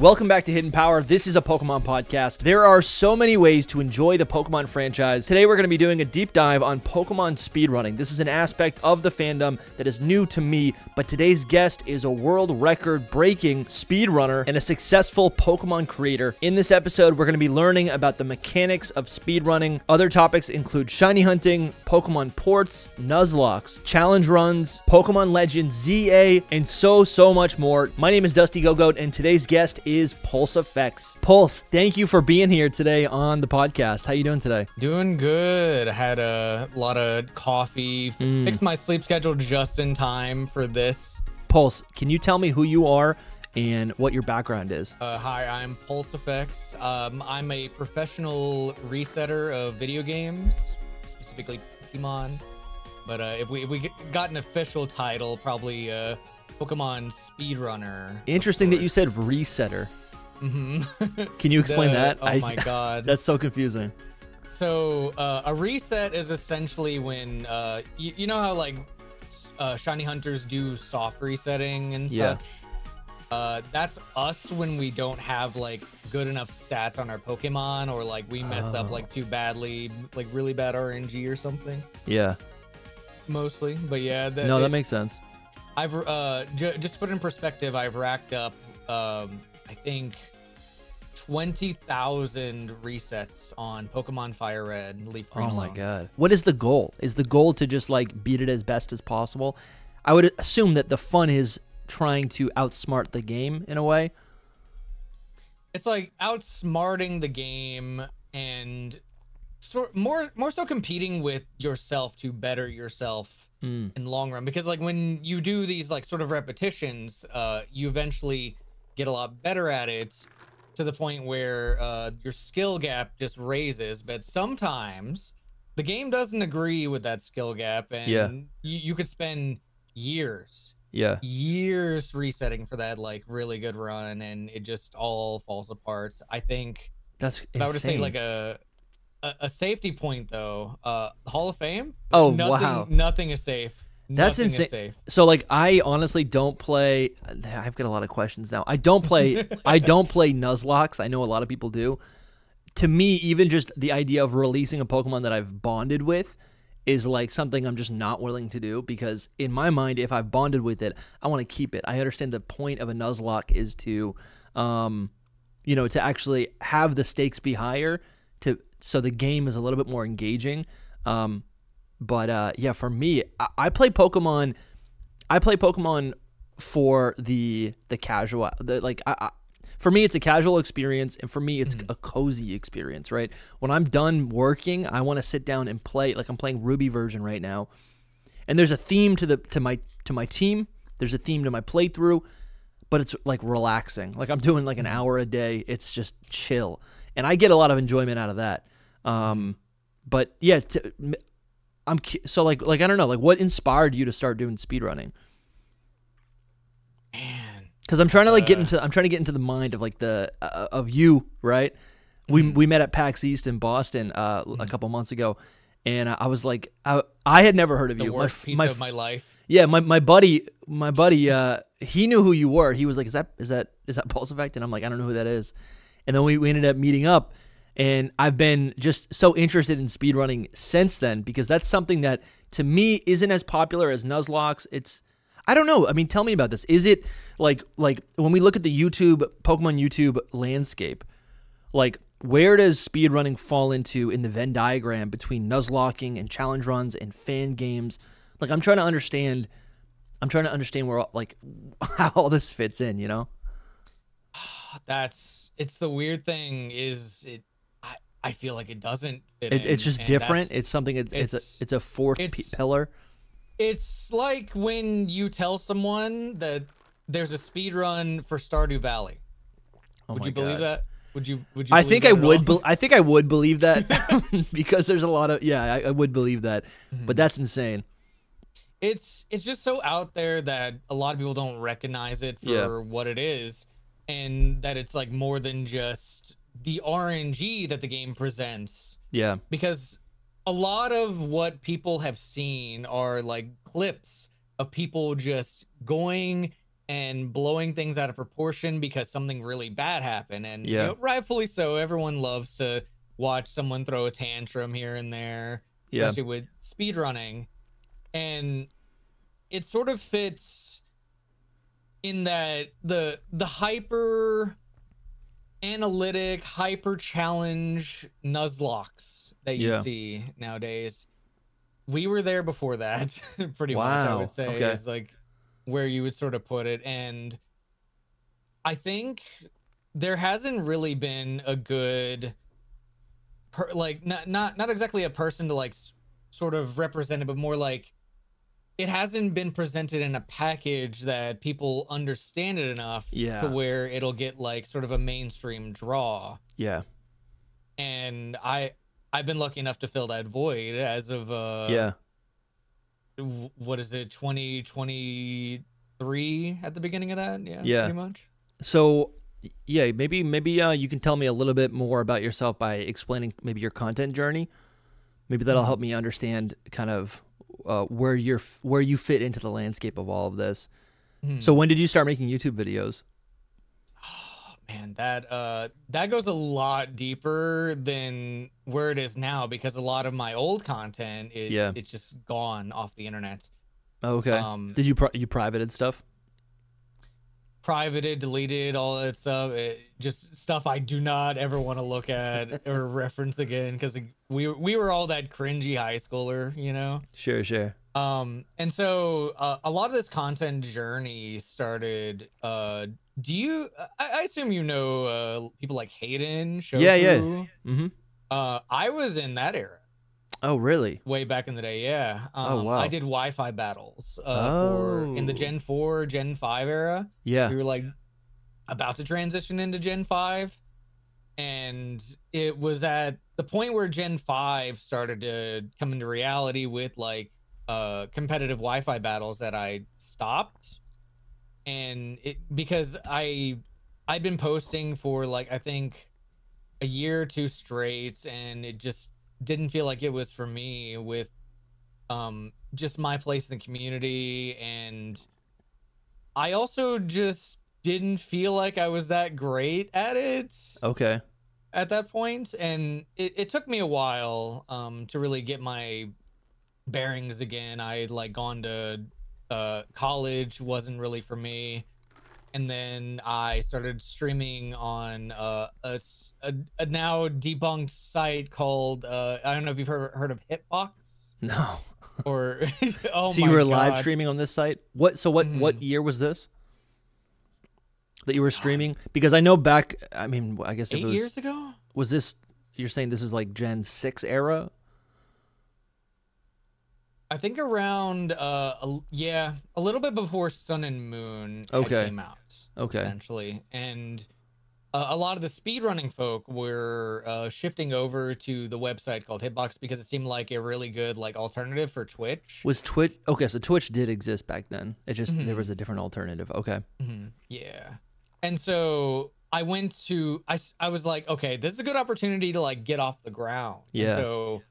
Welcome back to Hidden Power. This is a Pokemon podcast. There are so many ways to enjoy the Pokemon franchise. Today, we're going to be doing a deep dive on Pokemon speedrunning. This is an aspect of the fandom that is new to me, but today's guest is a world record breaking speedrunner and a successful Pokemon creator. In this episode, we're going to be learning about the mechanics of speedrunning. Other topics include shiny hunting, Pokemon ports, Nuzlockes, challenge runs, Pokemon Legends ZA, and so, so much more. My name is Dusty Gogoat, and today's guest is Pulse Effects. Pulse, thank you for being here today on the podcast. How you doing today? Doing good. I had a lot of coffee. Mm. Fixed my sleep schedule just in time for this. Pulse, can you tell me who you are and what your background is? Uh, hi, I'm Pulse Effects. Um, I'm a professional resetter of video games, specifically Pokemon. But uh, if we if we got an official title, probably uh, Pokemon speedrunner. Interesting that you said resetter. hmm Can you explain that? Oh I- my god. That's so confusing. So uh, a reset is essentially when uh, you, you know how like uh, shiny hunters do soft resetting and Yeah. such. Uh, that's us when we don't have like good enough stats on our Pokemon, or like we mess up Oh. like too badly, like really bad RNG or something. Yeah. Mostly, but yeah. That, No, that makes sense. I've uh, j- just to put it in perspective. I've racked up, um, I think, twenty thousand resets on Pokemon Fire Red, and Leaf Green. Oh my alone. god. What is the goal? Is the goal to just like beat it as best as possible? I would assume that the fun is trying to outsmart the game in a way. it's like outsmarting the game and sort more more so competing with yourself to better yourself Mm. in the long run because like when you do these like sort of repetitions uh you eventually get a lot better at it to the point where uh your skill gap just raises but sometimes the game doesn't agree with that skill gap and Yeah. you, you could spend years Yeah. years resetting for that like really good run and it just all falls apart i think That's if i were to say insane. like a, a a safety point though uh hall of fame Oh, nothing, wow. nothing is safe That's Nothing insane. safe So like I honestly don't play I've got a lot of questions now. I don't play I don't play Nuzlockes. I know a lot of people do. To me, even just the idea of releasing a Pokemon that I've bonded with is like something I'm just not willing to do because in my mind, if I've bonded with it, I want to keep it. I understand the point of a Nuzlocke is to um you know, to actually have the stakes be higher to so the game is a little bit more engaging. Um but uh, yeah, for me, I, I play Pokemon. I play Pokemon for the the casual, the like. I, I, for me, it's a casual experience, and for me, it's a cozy experience. Right when I'm done working, I want to sit down and play. Like I'm playing Ruby version right now, and there's a theme to the to my to my team. There's a theme to my playthrough, but it's like relaxing. Like I'm doing like an hour a day. It's just chill, and I get a lot of enjoyment out of that. Um, but yeah, to, I'm so like like I don't know like what inspired you to start doing speedrunning? man Because I'm trying to like get Uh. into I'm trying to get into the mind of like the uh, of you right. We Mm-hmm. we met at PAX East in Boston uh, a couple months ago, and I was like I, I had never heard of the you. My worst f- piece my of my life yeah, my, my buddy, my buddy, uh, he knew who you were. He was like, "Is that is that is that Pulse Effect?" And I'm like, "I don't know who that is." And then we, we ended up meeting up, and I've been just so interested in speedrunning since then because that's something that to me isn't as popular as Nuzlockes. It's I don't know. I mean, tell me about this. Is it like like when we look at the YouTube Pokemon YouTube landscape, like where does speedrunning fall into in the Venn diagram between nuzlocking and challenge runs and fan games? Like I'm trying to understand I'm trying to understand where like how all this fits in, you know? Ah, that's it's the weird thing is it i i feel like it doesn't It, in, it's just different. It's something it's it's, it's- a it's a fourth p- it's- pillar. It's like when you tell someone that there's a speed run for Stardew Valley. Oh would you believe that? Would you? Would you? I think I would. Be- I think I would believe that because there's a lot of yeah. I, I would believe that, Mm-hmm. but that's insane. it's it's just so out there that a lot of people don't recognize it for Yeah. what it is, and that it's like more than just the RNG that the game presents. Yeah, because a lot of what people have seen are like clips of people just going and blowing things out of proportion because something really bad happened. And you know, rightfully so, everyone loves to watch someone throw a tantrum here and there, Yeah. especially with speedrunning. And it sort of fits in that the the hyper analytic, hyper challenge Nuzlockes that you Yeah. see nowadays. We were there before that, pretty much. I would say okay. is like where you would sort of put it, and I think there hasn't really been a good, per, like not not not exactly a person to like s- sort of represent it, but more like it hasn't been presented in a package that people understand it enough Yeah. to where it'll get like sort of a mainstream draw Yeah. and i i've been lucky enough to fill that void as of uh yeah. what is it 2023 at the beginning of that yeah Yeah. pretty much So, yeah, maybe maybe uh, you can tell me a little bit more about yourself by explaining maybe your content journey. Maybe that'll help me understand kind of uh, where you're where you fit into the landscape of all of this. Hmm. So, when did you start making YouTube videos? Oh, man that uh that goes a lot deeper than where it is now because a lot of my old content it, Yeah. it's just gone off the internet Okay. um did you pri- you privated stuff? Privated, deleted, all that stuff. It, just stuff I do not ever want to look at or reference again because we we were all that cringy high schooler, you know. Sure, sure. Um, and so uh, a lot of this content journey started. Uh, do you? I, I assume you know uh, people like Hayden. Shofu. Yeah, yeah. Mm-hmm. Uh, I was in that era Oh, really? way back in the day. Yeah. Um, Oh, wow. I did Wi-Fi battles uh, for in the Oh. Gen Four, Gen Five era. Yeah. we were like about to transition into gen 5 and it was at the point where gen 5 started to come into reality with like uh competitive wi-fi battles that i stopped and it because i i'd been posting for like i think a year or two straight and it just didn't feel like it was for me with um just my place in the community and I also just didn't feel like I was that great at it Okay. at that point, and it, it took me a while um, to really get my bearings again. I had like gone to uh, college, wasn't really for me, and then I started streaming on uh, a, a- a now debunked site called uh, I don't know if you've heard heard of Hitbox No. or oh so you were live streaming on this site? What? So what? What Mhm. year was this? That you were streaming? Because I know back. I mean, I guess eight it was years ago. was this. You're saying this is like Gen six era? I think around uh a, yeah, a little bit before Sun and Moon Okay. came out. Okay. Essentially. And uh, a lot of the speedrunning folk were uh, shifting over to the website called Hitbox because it seemed like a really good like alternative for Twitch. Was Twitch? Okay, so Twitch did exist back then. It just there Mhm. was a different alternative. Okay. Mhm, Yeah. And so I went to I I was like, okay, this is a good opportunity to like get off the ground. And Yeah. so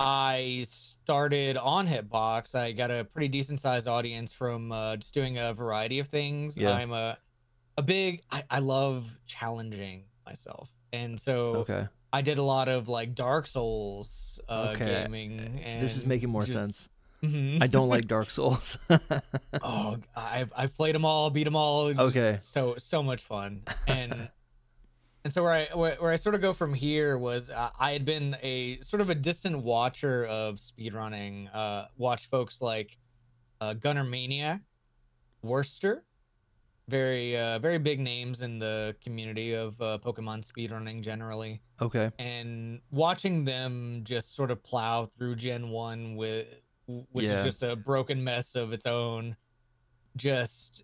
I started on Hitbox. I got a pretty decent sized audience from uh, just doing a variety of things. Yeah. I'm a a big I, I love challenging myself. And so Okay. I did a lot of like Dark Souls uh, Okay. gaming. And This is making more just- sense. Mhm. I don't like Dark Souls. oh i've i've played them all beat them all Okay. so so much fun and and so where i where, where i sort of go from here was uh, i had been a sort of a distant watcher of speedrunning uh watched folks like uh gunner maniac Werster very uh very big names in the community of uh, pokemon speedrunning generally okay. and watching them just sort of plow through Gen One with, which Yeah. is just a broken mess of its own. Just,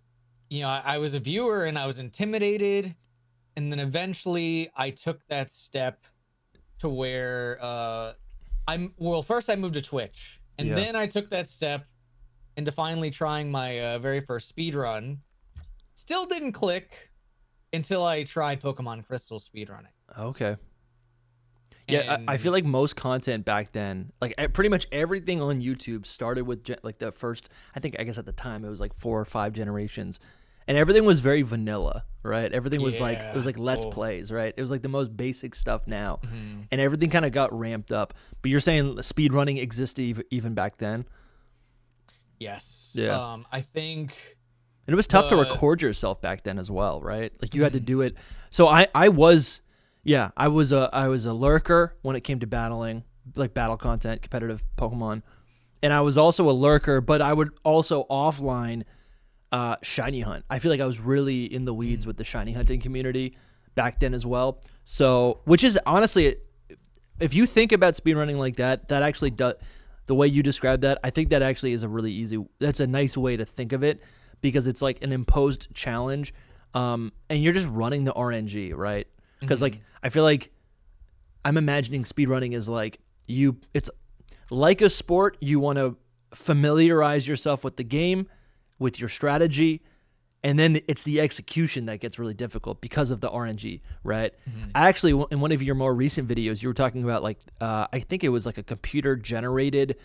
you know, I, I was a viewer and I was intimidated, and then eventually I took that step to where uh, I'm. Well, first I moved to Twitch, and Yeah. then I took that step into finally trying my uh, very first speed run. Still didn't click until I tried Pokemon Crystal speedrunning. Okay. Yeah, I, I feel like most content back then, like pretty much everything on YouTube started with gen- like the first. I think I guess at the time it was like four or five generations, and everything was very vanilla, right? Everything was like it was like let's Oh. plays, right? It was like the most basic stuff now, Mhm. and everything kind of got ramped up. But you're saying speed running existed even back then, Yes. Yeah. Um, I think. And it was tough to record yourself back then as well, right? Like you had Mm-hmm. to do it. So I I was, yeah, I was a I was a lurker when it came to battling, like battle content, competitive Pokemon, and I was also a lurker, but I would also offline uh, shiny hunt. I feel like I was really in the weeds Mm. with the shiny hunting community back then as well. So, which is honestly, if you think about speedrunning like that, that actually does the way you described that. I think that actually is a really easy. That's a nice way to think of it because it's like an imposed challenge, um, and you're just running the RNG, right? Because like I feel like I'm imagining speedrunning is like you. It's like a sport. You want to familiarize yourself with the game, with your strategy, and then it's the execution that gets really difficult because of the RNG, right? I actually, in one of your more recent videos, you were talking about like uh, I think it was like a computer generated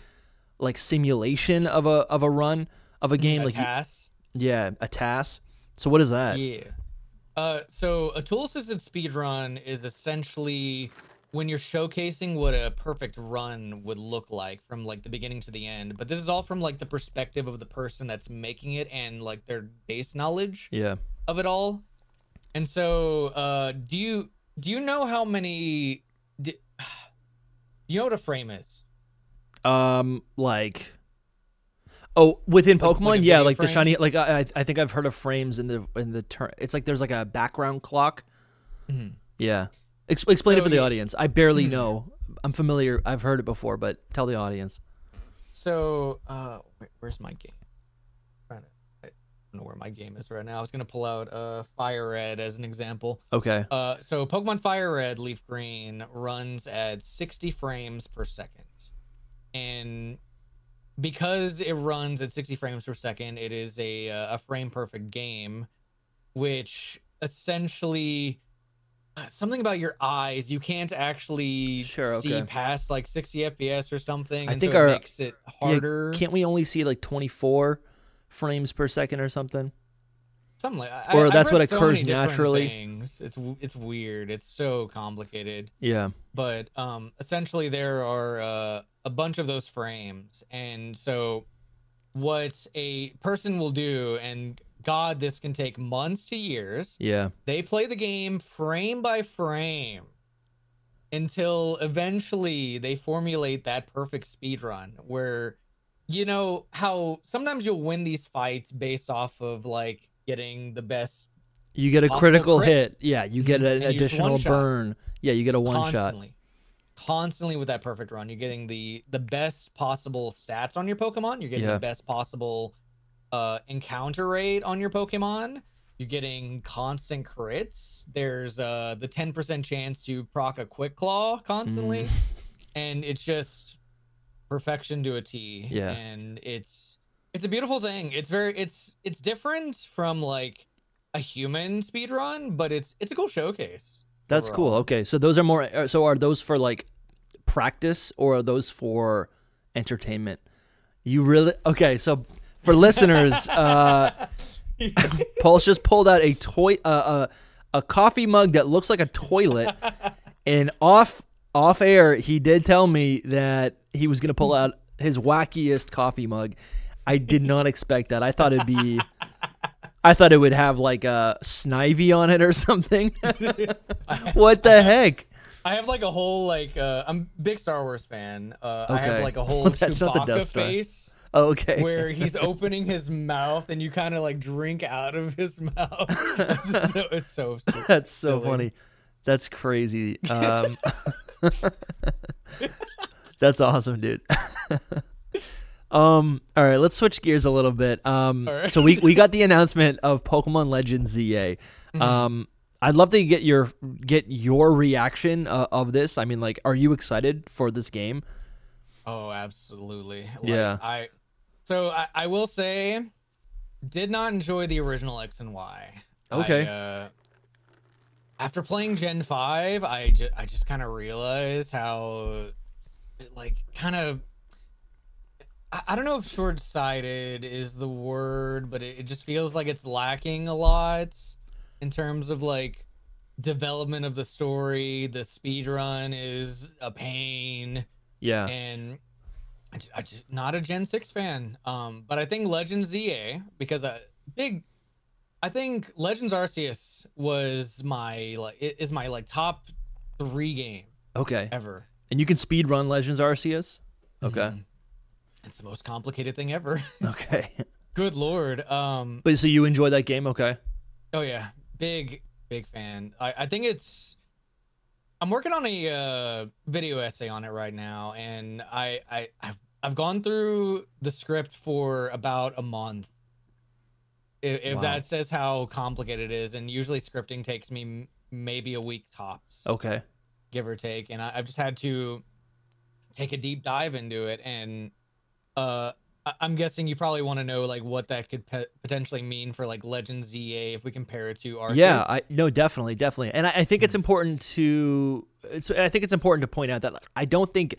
like simulation of a of a run of a game, a like you- task. Yeah, a task. So what is that? Yeah. Uh, so a tool assisted speed run is essentially when you're showcasing what a perfect run would look like from like the beginning to the end. But this is all from like the perspective of the person that's making it and like their base knowledge Yeah. of it all. And so, uh, do you do you know how many? Do, do you know what a frame is? Um, like, oh, within Pokemon, like a yeah, like the shiny. Like I, I- think I've heard of frames in the in the turn. It's like there's like a background clock. Mhm. Yeah. Ex- explain it for the you- audience. I barely Hmm. know. I'm familiar. I've heard it before, but tell the audience. So, uh, wait, where's my game? I don't know where my game is right now. I was gonna pull out uh Fire Red as an example. Okay. Uh, so Pokemon Fire Red Leaf Green runs at 60 frames per second, and because it runs at 60 frames per second, it is a uh, a frame perfect game, which essentially uh, something about your eyes you can't actually Sure, see okay. past like 60 fps or something I think so our- it makes it Yeah, harder can't we only see like 24 frames per second or something? Something like I- Or that's what so occurs naturally? things. it's it's weird it's so complicated Yeah. but um essentially there are uh, a bunch of those frames and so what a person will do and god this can take months to years Yeah. they play the game frame by frame until eventually they formulate that perfect speed run where you know how sometimes you'll win these fights based off of like getting the best You get a critical crit. hit. Yeah. You get an And additional burn. Yeah. You get a one shot. constantly constantly with that perfect run you're getting the the best possible stats on your pokemon you're getting Yeah. the best possible uh encounter rate on your pokemon you're getting constant crits there's uh the 10% chance to proc a quick claw constantly Mm. and it's just perfection to a t Yeah. and it's it's a beautiful thing it's very it's it's different from like a human speed run but it's it's a cool showcase That's cool. Okay, so those are more. uh, So are those for like practice or are those for entertainment? You really okay? So for listeners, uh, Pulse just pulled out a toy, uh, a a coffee mug that looks like a toilet, and off off air he did tell me that he was gonna pull out his wackiest coffee mug. I did not expect that. I thought it'd be. I thought it would have like a snivy on it or something. what the heck? I have like a whole like uh I'm a big Star Wars fan. Uh I have like a whole Well, that's not the Chewbacca Death Star. face Okay. where he's opening his mouth and you kind of like drink out of his mouth. it's so, it's so stupid. That's so silly. funny. That's crazy. Um, that's awesome, dude. Um, all right, let's switch gears a little bit. Um, All right. so we we got the announcement of Pokemon Legends ZA. Mm-hmm. Um, I'd love to get your get your reaction uh, of this. I mean, like, are you excited for this game? Oh, absolutely. Like, Yeah. I so I, I will say did not enjoy the original X and Y. Okay. uh, after playing Gen 5, I just I just kind of realized how like kind of I, don't know if short-sighted is the word, but it, it just feels like it's lacking a lot in terms of like development of the story. The speed run is a pain. Yeah. and I, I just not a Gen Six fan. Um, but I think Legends ZA because a big. I think Legends Arceus was my like is my like top three game Okay. ever. And you can speed run Legends Arceus. Okay. Mhm. It's the most complicated thing ever. Okay. Good lord. Um. But so you enjoy that game? Okay. Oh yeah, big big fan. I I think it's. I'm working on a uh, video essay on it right now, and I I I've I've gone through the script for about a month. If, if Wow. that says how complicated it is, and usually scripting takes me m- maybe a week tops, Okay. give or take, and I, I've just had to take a deep dive into it, and uh. I- I'm guessing you probably want to know like what that could pe- potentially mean for like Legends ZA if we compare it to Arceus. Yeah, I no, definitely, definitely, and I, I think it's hmm. important to. It's I think it's important to point out that I don't think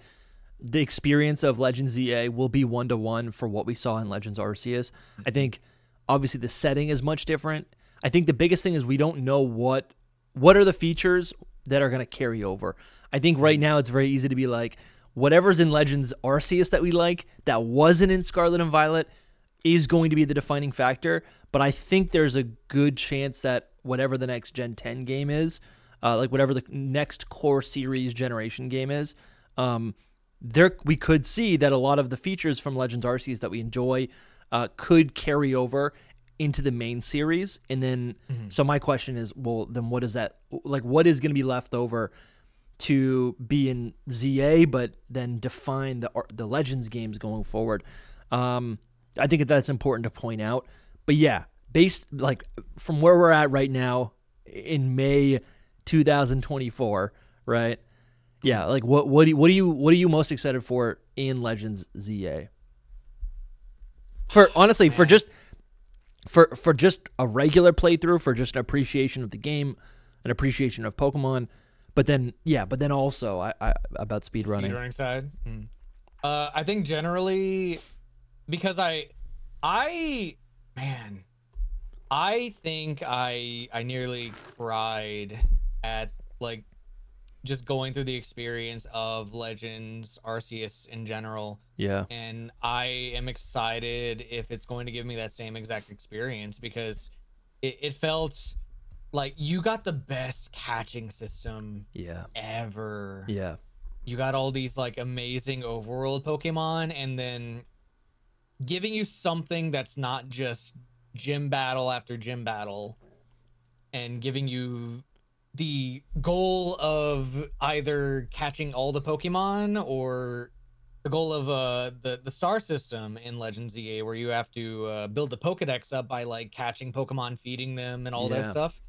the experience of Legends ZA will be one to one for what we saw in Legends Arceus. I mm-hmm. think obviously the setting is much different. I think the biggest thing is we don't know what what are the features that are going to carry over. I think right mm-hmm. now it's very easy to be like whatever's in Legends Arceus that we like that wasn't in Scarlet and Violet is going to be the defining factor. But I think there's a good chance that whatever the next Gen 10 game is, uh, like whatever the next core series generation game is, um, there we could see that a lot of the features from Legends Arceus that we enjoy uh, could carry over into the main series. And then, so my question is, well, then what is that like? What is going to be left over? To be in ZA, but then define the the Legends games going forward. Um, I think that's important to point out. But yeah, based like from where we're at right now in May 2024, right? Yeah, like what what do you, what do you what are you most excited for in Legends ZA? For honestly, for just for for just a regular playthrough, for just an appreciation of the game, an appreciation of Pokemon, but then yeah, but then also I, I about speedrunning. speedrunning side. Mm. Uh, I think generally because I, I, man, I think I I nearly cried at like just going through the experience of Legends Arceus in general, Yeah. and I am excited if it's going to give me that same exact experience because it, it felt like you got the best catching system Yeah. ever Yeah. you got all these like amazing overworld Pokemon, and then giving you something that's not just gym battle after gym battle, and giving you the goal of either catching all the Pokemon or the goal of uh the the star system in Legends ZA where you have to uh, build the Pokedex up by like catching Pokemon, feeding them, and all Yeah. that stuff.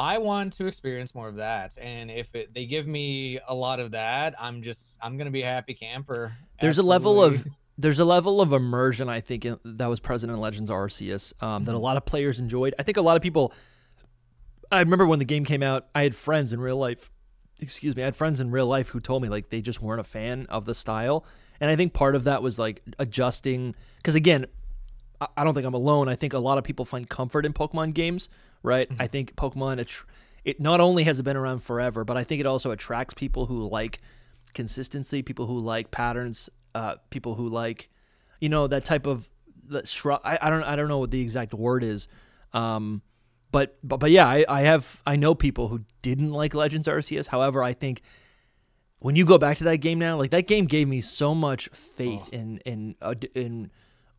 I want to experience more of that, and if it, they give me a lot of that, I'm just I'm gonna be a happy camper. There's a level of there's a level of immersion I think in, that was present in Legends Arceus um, that a lot of players enjoyed. I think a lot of people. I remember when the game came out, I had friends in real life. Excuse me, I had friends in real life who told me like they just weren't a fan of the style, and I think part of that was like adjusting because again, I- I don't think I'm alone. I think a lot of people find comfort in Pokemon games, right? I think Pokemon attr- it not only has it been around forever, but I think it also attracts people who like consistency, people who like patterns, uh, people who like, you know, that type of that. I, I don't I don't know what the exact word is, um, but but but yeah, I, I have I know people who didn't like Legends Arceus. However, I think when you go back to that game now, like that game gave me so much faith in in uh, in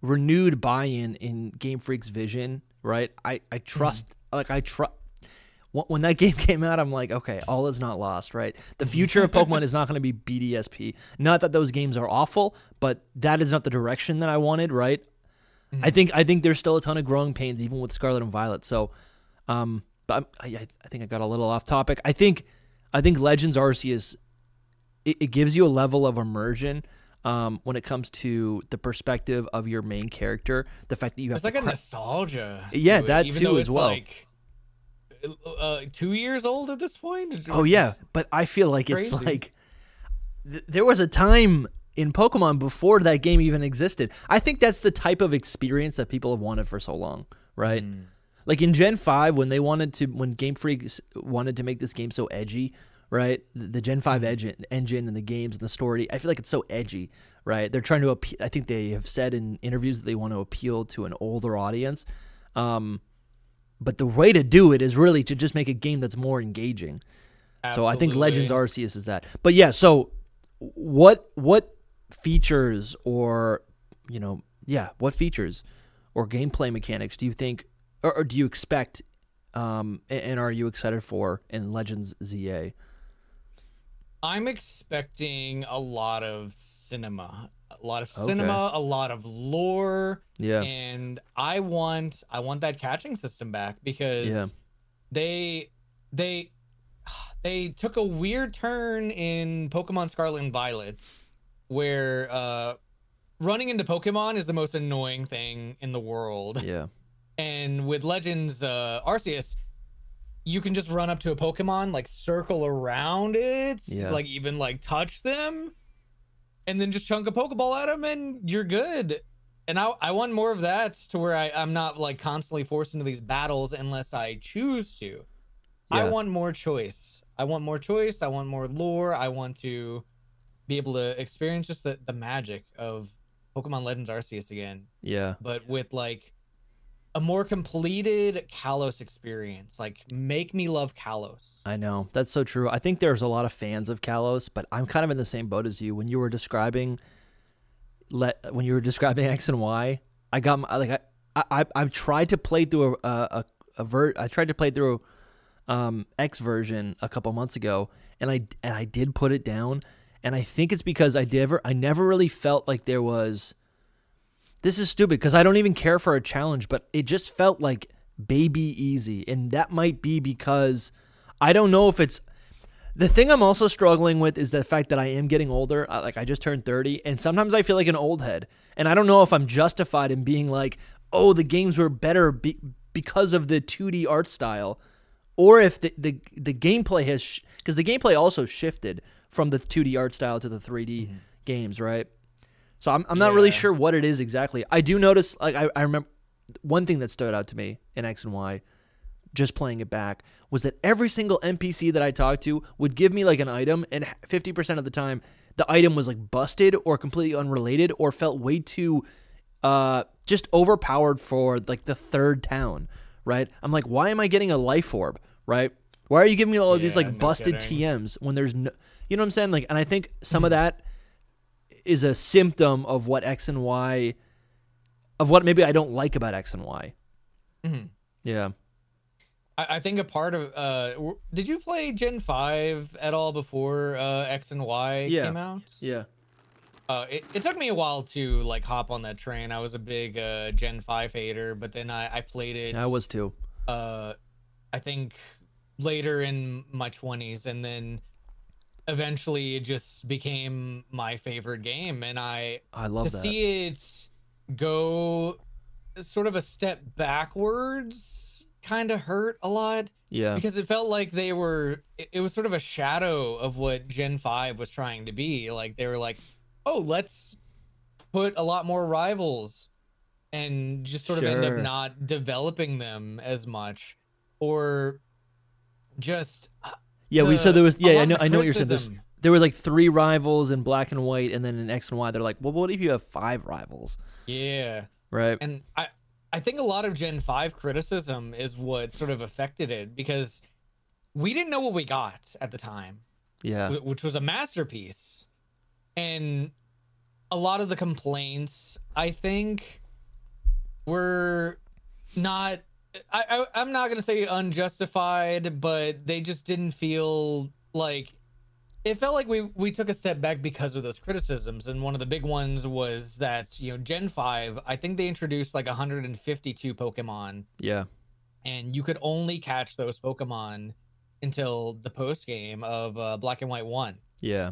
renewed buy-in in Game Freak's vision. Right, I I trust like I trust. When that game came out, I'm like, okay, all is not lost, right? The future of Pokemon is not going to be BDSP. Not that those games are awful, but that is not the direction that I wanted, right? I think I think there's still a ton of growing pains even with Scarlet and Violet. So, um, but I I think I got a little off topic. I think I think Legends Arceus it, it gives you a level of immersion um, when it comes to the perspective of your main character. The fact that you have It's like to a nostalgia. Yeah, to that even too as it's, well. Like, uh, two years old at this point. Oh yeah, but I feel like it's like th- there was a time in Pokemon before that game even existed. I think that's the type of experience that people have wanted for so long, right? Mm. Like in Gen 5 when they wanted to when Game Freak wanted to make this game so edgy, right? The, the Gen 5 engine, engine and the games and the story, I feel like it's so edgy, right? They're trying to appe- I think they have said in interviews that they want to appeal to an older audience. Um but the way to do it is really to just make a game that's more engaging. So I think Legends Arceus is that. But yeah, so what what features or you know yeah what features or gameplay mechanics do you think or, or do you expect um, a- and are you excited for in Legends ZA? I'm expecting a lot of cinema, a lot of Okay. cinema, a lot of lore, Yeah, and I want I want that catching system back because Yeah. they they they took a weird turn in Pokemon Scarlet and Violet where uh running into Pokemon is the most annoying thing in the world. yeah, And with Legends uh Arceus, you can just run up to a Pokemon, like circle around it, Yeah. like even like touch them, and then just chunk a Pokeball at them, and you're good. And I, I want more of that to where I, I'm not like constantly forced into these battles unless I choose to. I want more choice. I want more choice. I want more lore. I want to be able to experience just the, the magic of Pokemon Legends Arceus again yeah. but with like a more completed Kalos experience. Like make me love Kalos. I know that's so true. I think there's a lot of fans of Kalos, but I'm kind of in the same boat as you. When you were describing, let when you were describing X and Y, I got my, like I I I tried to play through a a, a, ver- I tried to play through um X version a couple months ago, and I and I did put it down, and I think it's because I never I never really felt like there was. This is stupid because I don't even care for a challenge, but it just felt like baby easy, and that might be because I don't know if it's the thing I'm also struggling with is the fact that I am getting older. Uh, like I just turned 30, and sometimes I feel like an old head, and I don't know if I'm justified in being like, "Oh, the games were better be- because of the 2D art style," or if the the, the gameplay has because the gameplay also shifted from the 2D art style to the 3D mm-hmm. games, right? So I'm I'm not really sure what it is exactly. I do notice like I, I remember one thing that stood out to me in X and Y just playing it back was that every single NPC that I talked to would give me like an item, and 50% of the time, the item was like busted or completely unrelated or felt way too uh, just overpowered for like the third town, right? I'm like, why am I getting a life orb, right? Why are you giving me all of these like no busted kidding. TMs when there's no, you know what I'm saying? Like, and I think some of that is a symptom of what X and Y, of what maybe I don't like about X and Y. Mhm. Yeah. I, I think a part of uh w- did you play Gen 5 at all before uh X and Y Yeah. came out? Yeah. Uh it, it took me a while to like hop on that train. I was a big uh Gen 5 hater, but then I, I played it I was too. uh I think later in my 20s and then eventually it just became my favorite game and I I love to that. see it go sort of a step backwards kind of hurt a lot yeah. because it felt like they were it, it was sort of a shadow of what gen 5 was trying to be like they were like oh let's put a lot more rivals and just sort of end up not developing them as much or just Yeah, we said there was. Yeah, I know. I know what you're saying. There's, there were like three rivals in black and white, and then in X and Y, they're like, well, what if you have five rivals, yeah right? and i i think a lot of gen 5 criticism is what sort of affected it because we didn't know what we got at the time Yeah, which was a masterpiece and a lot of the complaints i think were not I, I i'm not gonna say unjustified but they just didn't feel like it felt like we we took a step back because of those criticisms. And one of the big ones was that you know gen 5 i think they introduced like 152 pokemon. Yeah, and you could only catch those pokemon until the post game of uh, black and white 1 yeah,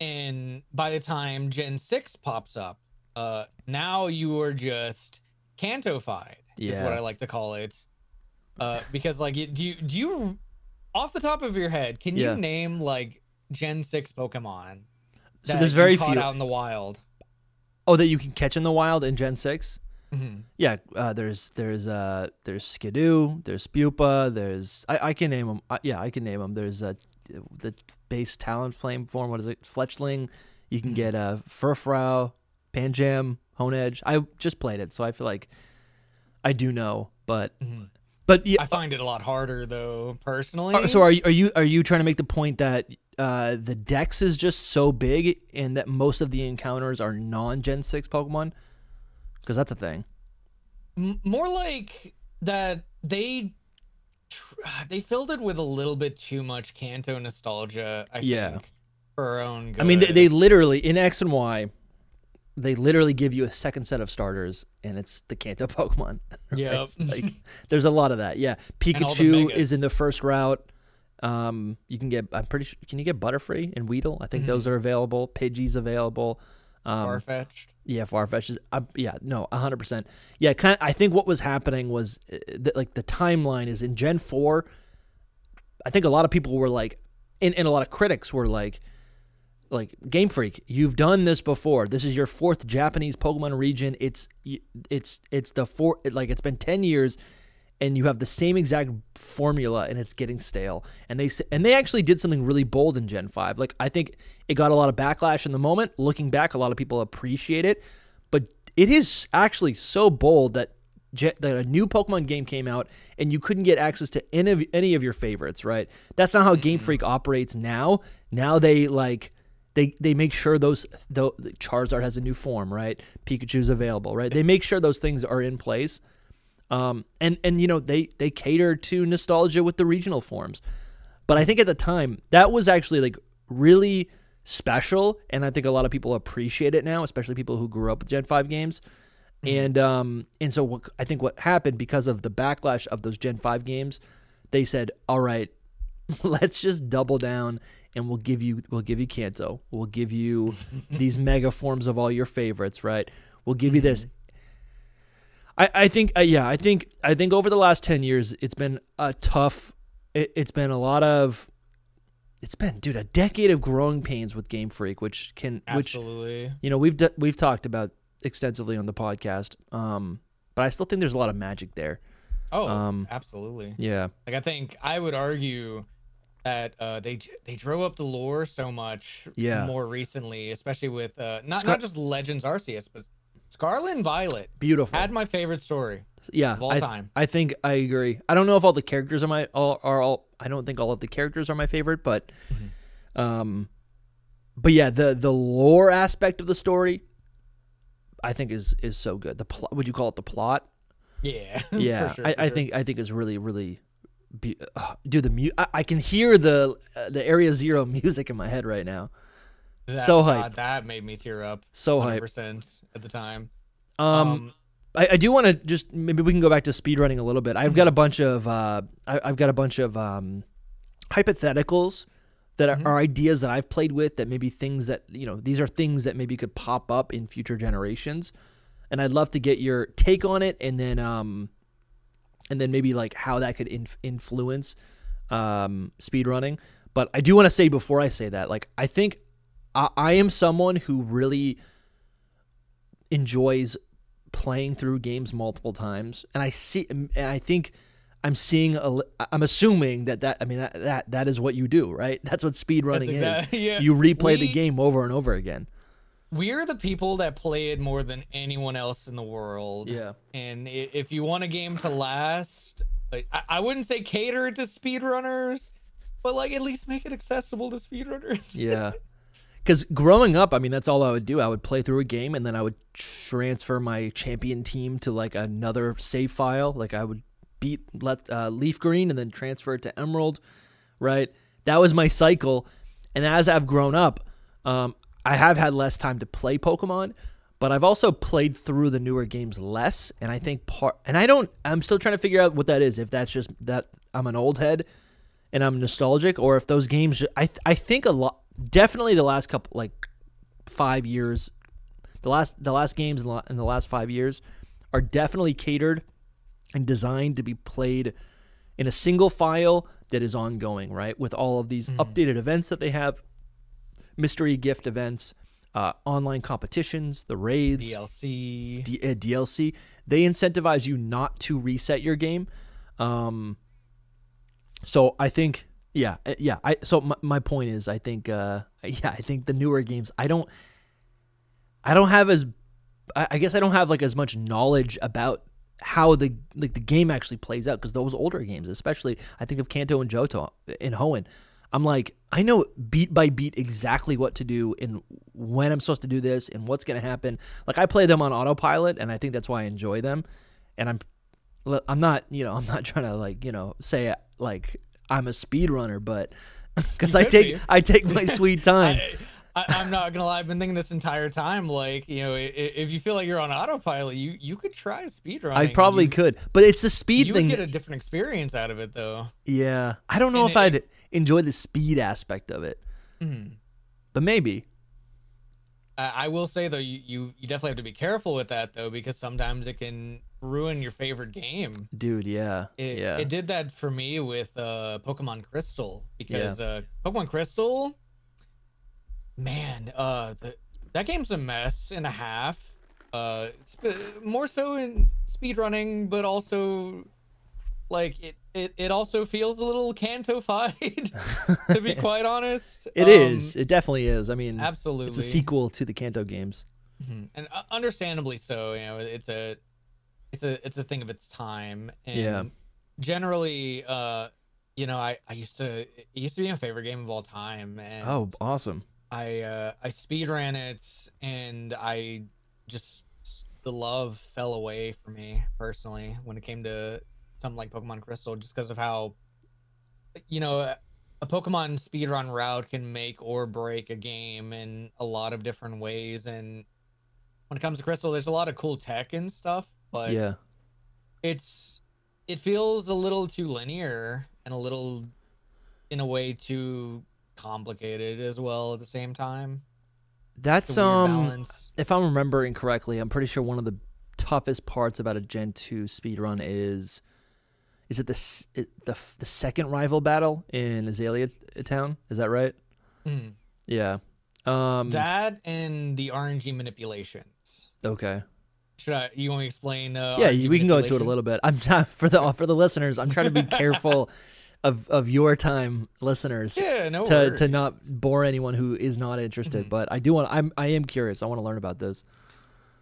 and by the time gen 6 pops up uh now you are just cantofied is what i like to call it uh because like do you do you off the top of your head can Yeah. you name like gen 6 pokemon So there's very few. out in the wild. Oh, that you can catch in the wild in Gen Six. Mhm. Yeah, uh, there's there's uh there's Skiddo, there's Spewpa, there's I, I can name them. Uh, yeah, I can name them. There's uh, the base Talonflame form. What is it? Fletchling. You can Mhm. get uh, Furfrou, Pancham, Honedge. I just played it, so I feel like I do know. But Mhm. but yeah. I find it a lot harder though, personally. uh, so are you, are you are you trying to make the point that uh, the dex is just so big and that most of the encounters are non Gen six Pokemon? Because that's a thing. M- more like that they tr- they filled it with a little bit too much Kanto nostalgia. I Yeah. think for our own. Good. I mean, they, they literally in X and Y, they literally give you a second set of starters, and it's the Kanto Pokemon. right? Yep. like there's a lot of that. Yeah, Pikachu is in the first route. Um, you can get. I'm pretty sure. Can you get Butterfree and Weedle? I think Mm-hmm. those are available. Pidgey's available. Um, Farfetch'd. yeah, Farfetch is. Uh, yeah, no, hundred percent. Yeah, kind. I think what was happening was uh, that like the timeline is in Gen four. I think a lot of people were like, and, and a lot of critics were like, like Game Freak, you've done this before. This is your fourth Japanese Pokemon region. It's it's it's the four like it's been ten years, and you have the same exact formula, and it's getting stale. And they and they actually did something really bold in Gen Five. Like I think it got a lot of backlash in the moment. Looking back, a lot of people appreciate it, but it is actually so bold that. That a new Pokemon game came out and you couldn't get access to any of, any of your favorites, right? That's not how Game mm-hmm. Freak operates now. Now they like they they make sure those the Charizard has a new form, right? Pikachu's available, right? They make sure those things are in place. Um, and and you know they they cater to nostalgia with the regional forms, but I think at the time that was actually like really special, and I think a lot of people appreciate it now, especially people who grew up with Gen Five games. And um and so what I think what happened because of the backlash of those Gen Five games, they said, all right, let's just double down and we'll give you we'll give you Kanto. We'll give you these mega forms of all your favorites, right? We'll give you this. I, I think uh, yeah, I think I think over the last 10 years it's been a tough it, it's been a lot of it's been dude a decade of growing pains with Game Freak which can which Absolutely. you know we've d- we've talked about extensively on the podcast um but I still think there's a lot of magic there. Oh, Um, absolutely. Yeah. Like I think I would argue that uh, they they drove up the lore so much Yeah. more recently, especially with uh, not Scar- not just Legends Arceus, but Scarlet and Violet Beautiful. had my favorite story yeah. of all I, time. I think I agree. I don't know if all the characters are my all are all. I don't think all of the characters are my favorite, but, Mm-hmm. um, but yeah, the the lore aspect of the story, I think is is so good. The plot. Would you call it the plot? Yeah, Yeah, for sure, I, I sure. think I think is really really. Be, uh, dude, the mu- I, I can hear the uh, the Area Zero music in my head right now. that, so uh, hype. that made me tear up. So hype. percent at the time. Um, I, I do want to just maybe we can go back to speedrunning a little bit. I've got a bunch of uh, I, I've got a bunch of um, hypotheticals that are, are ideas that I've played with that maybe things that you know these are things that maybe could pop up in future generations, and I'd love to get your take on it, and then um, and then maybe like how that could inf- influence um, speedrunning. But I do want to say before I say that, like I think I, I am someone who really enjoys playing through games multiple times and i see and i think i'm seeing a i'm assuming that that i mean that that, that is what you do right that's what speed running exact- is yeah. you replay the game over and over again We're the people that play it more than anyone else in the world. Yeah. And if you want a game to last, like I, I wouldn't say cater to speedrunners, but like at least make it accessible to speedrunners. yeah because growing up i mean that's all i would do i would play through a game and then i would transfer my champion team to like another save file like i would beat let uh, leaf green and then transfer it to emerald right that was my cycle and as i've grown up um, i have had less time to play pokemon but i've also played through the newer games less and i think part and i don't i'm still trying to figure out what that is if that's just that i'm an old head and i'm nostalgic or if those games i, I think a lot definitely the last couple like five years the last the last games in the, in the last five years are definitely catered and designed to be played in a single file that is ongoing right with all of these mm. updated events that they have mystery gift events, uh, online competitions, the raids, DLC. D- uh, DLC. They incentivize you not to reset your game. Um, so I think, yeah, uh, yeah. I so my, my point is, I think, uh, yeah, I think the newer games, I don't, I don't have as, I, I guess I don't have like as much knowledge about how the like the game actually plays out because those older games, especially, I think of Kanto and Johto in Hoenn. I'm like, I know beat by beat exactly what to do and when I'm supposed to do this and what's going to happen. Like I play them on autopilot and I think that's why I enjoy them. And I'm I'm not, you know, I'm not trying to like, you know, say like I'm a speedrunner, but cuz I take be. I take my sweet time. I, I, I'm not gonna lie. I've been thinking this entire time, like you know, i- i- if you feel like you're on autopilot, you you could try speed speedrunning. I probably you, could, but it's the speed You thing. would get a different experience out of it, though. yeah. I don't know And if it- I'd enjoy the speed aspect of it. Mhm. But maybe. I I will say though, you, you you definitely have to be careful with that though, because sometimes it can ruin your favorite game. Dude, yeah. It, yeah. it did that for me with uh Pokemon Crystal because uh Pokemon Crystal, man, uh the, that game's a mess and a half. Uh, more so in speedrunning, but also like it, it it also feels a little Kanto-fied, to be quite honest. It Um, is. It definitely is. I mean, absolutely. it's a sequel to the Kanto games. Mhm. and uh, understandably so you know it's a it's a it's a thing of its time and Yeah. generally uh you know i i used to it used to be my favorite game of all time and Oh, awesome. I uh i speed ran it and i just the love fell away for me personally when it came to something like pokemon crystal just because of how you know a pokemon speedrun route can make or break a game in a lot of different ways and when it comes to crystal there's a lot of cool tech and stuff but yeah. it's it feels a little too linear and a little in a way too complicated as well at the same time That's um balance. if I'm remembering correctly, I'm pretty sure one of the toughest parts about a Gen 2 speedrun is is it the it, the the second rival battle in Azalea Town? Is that right? Mhm. Yeah. Um that and the rng manipulations okay. should i you want me to explain uh yeah, we can go into it a little bit. I'm trying for the for the listeners. I'm trying to be careful of of your time, listeners, yeah no to to not bore anyone who is not interested. Mhm. But I do want. I'm I am curious. I want to learn about this.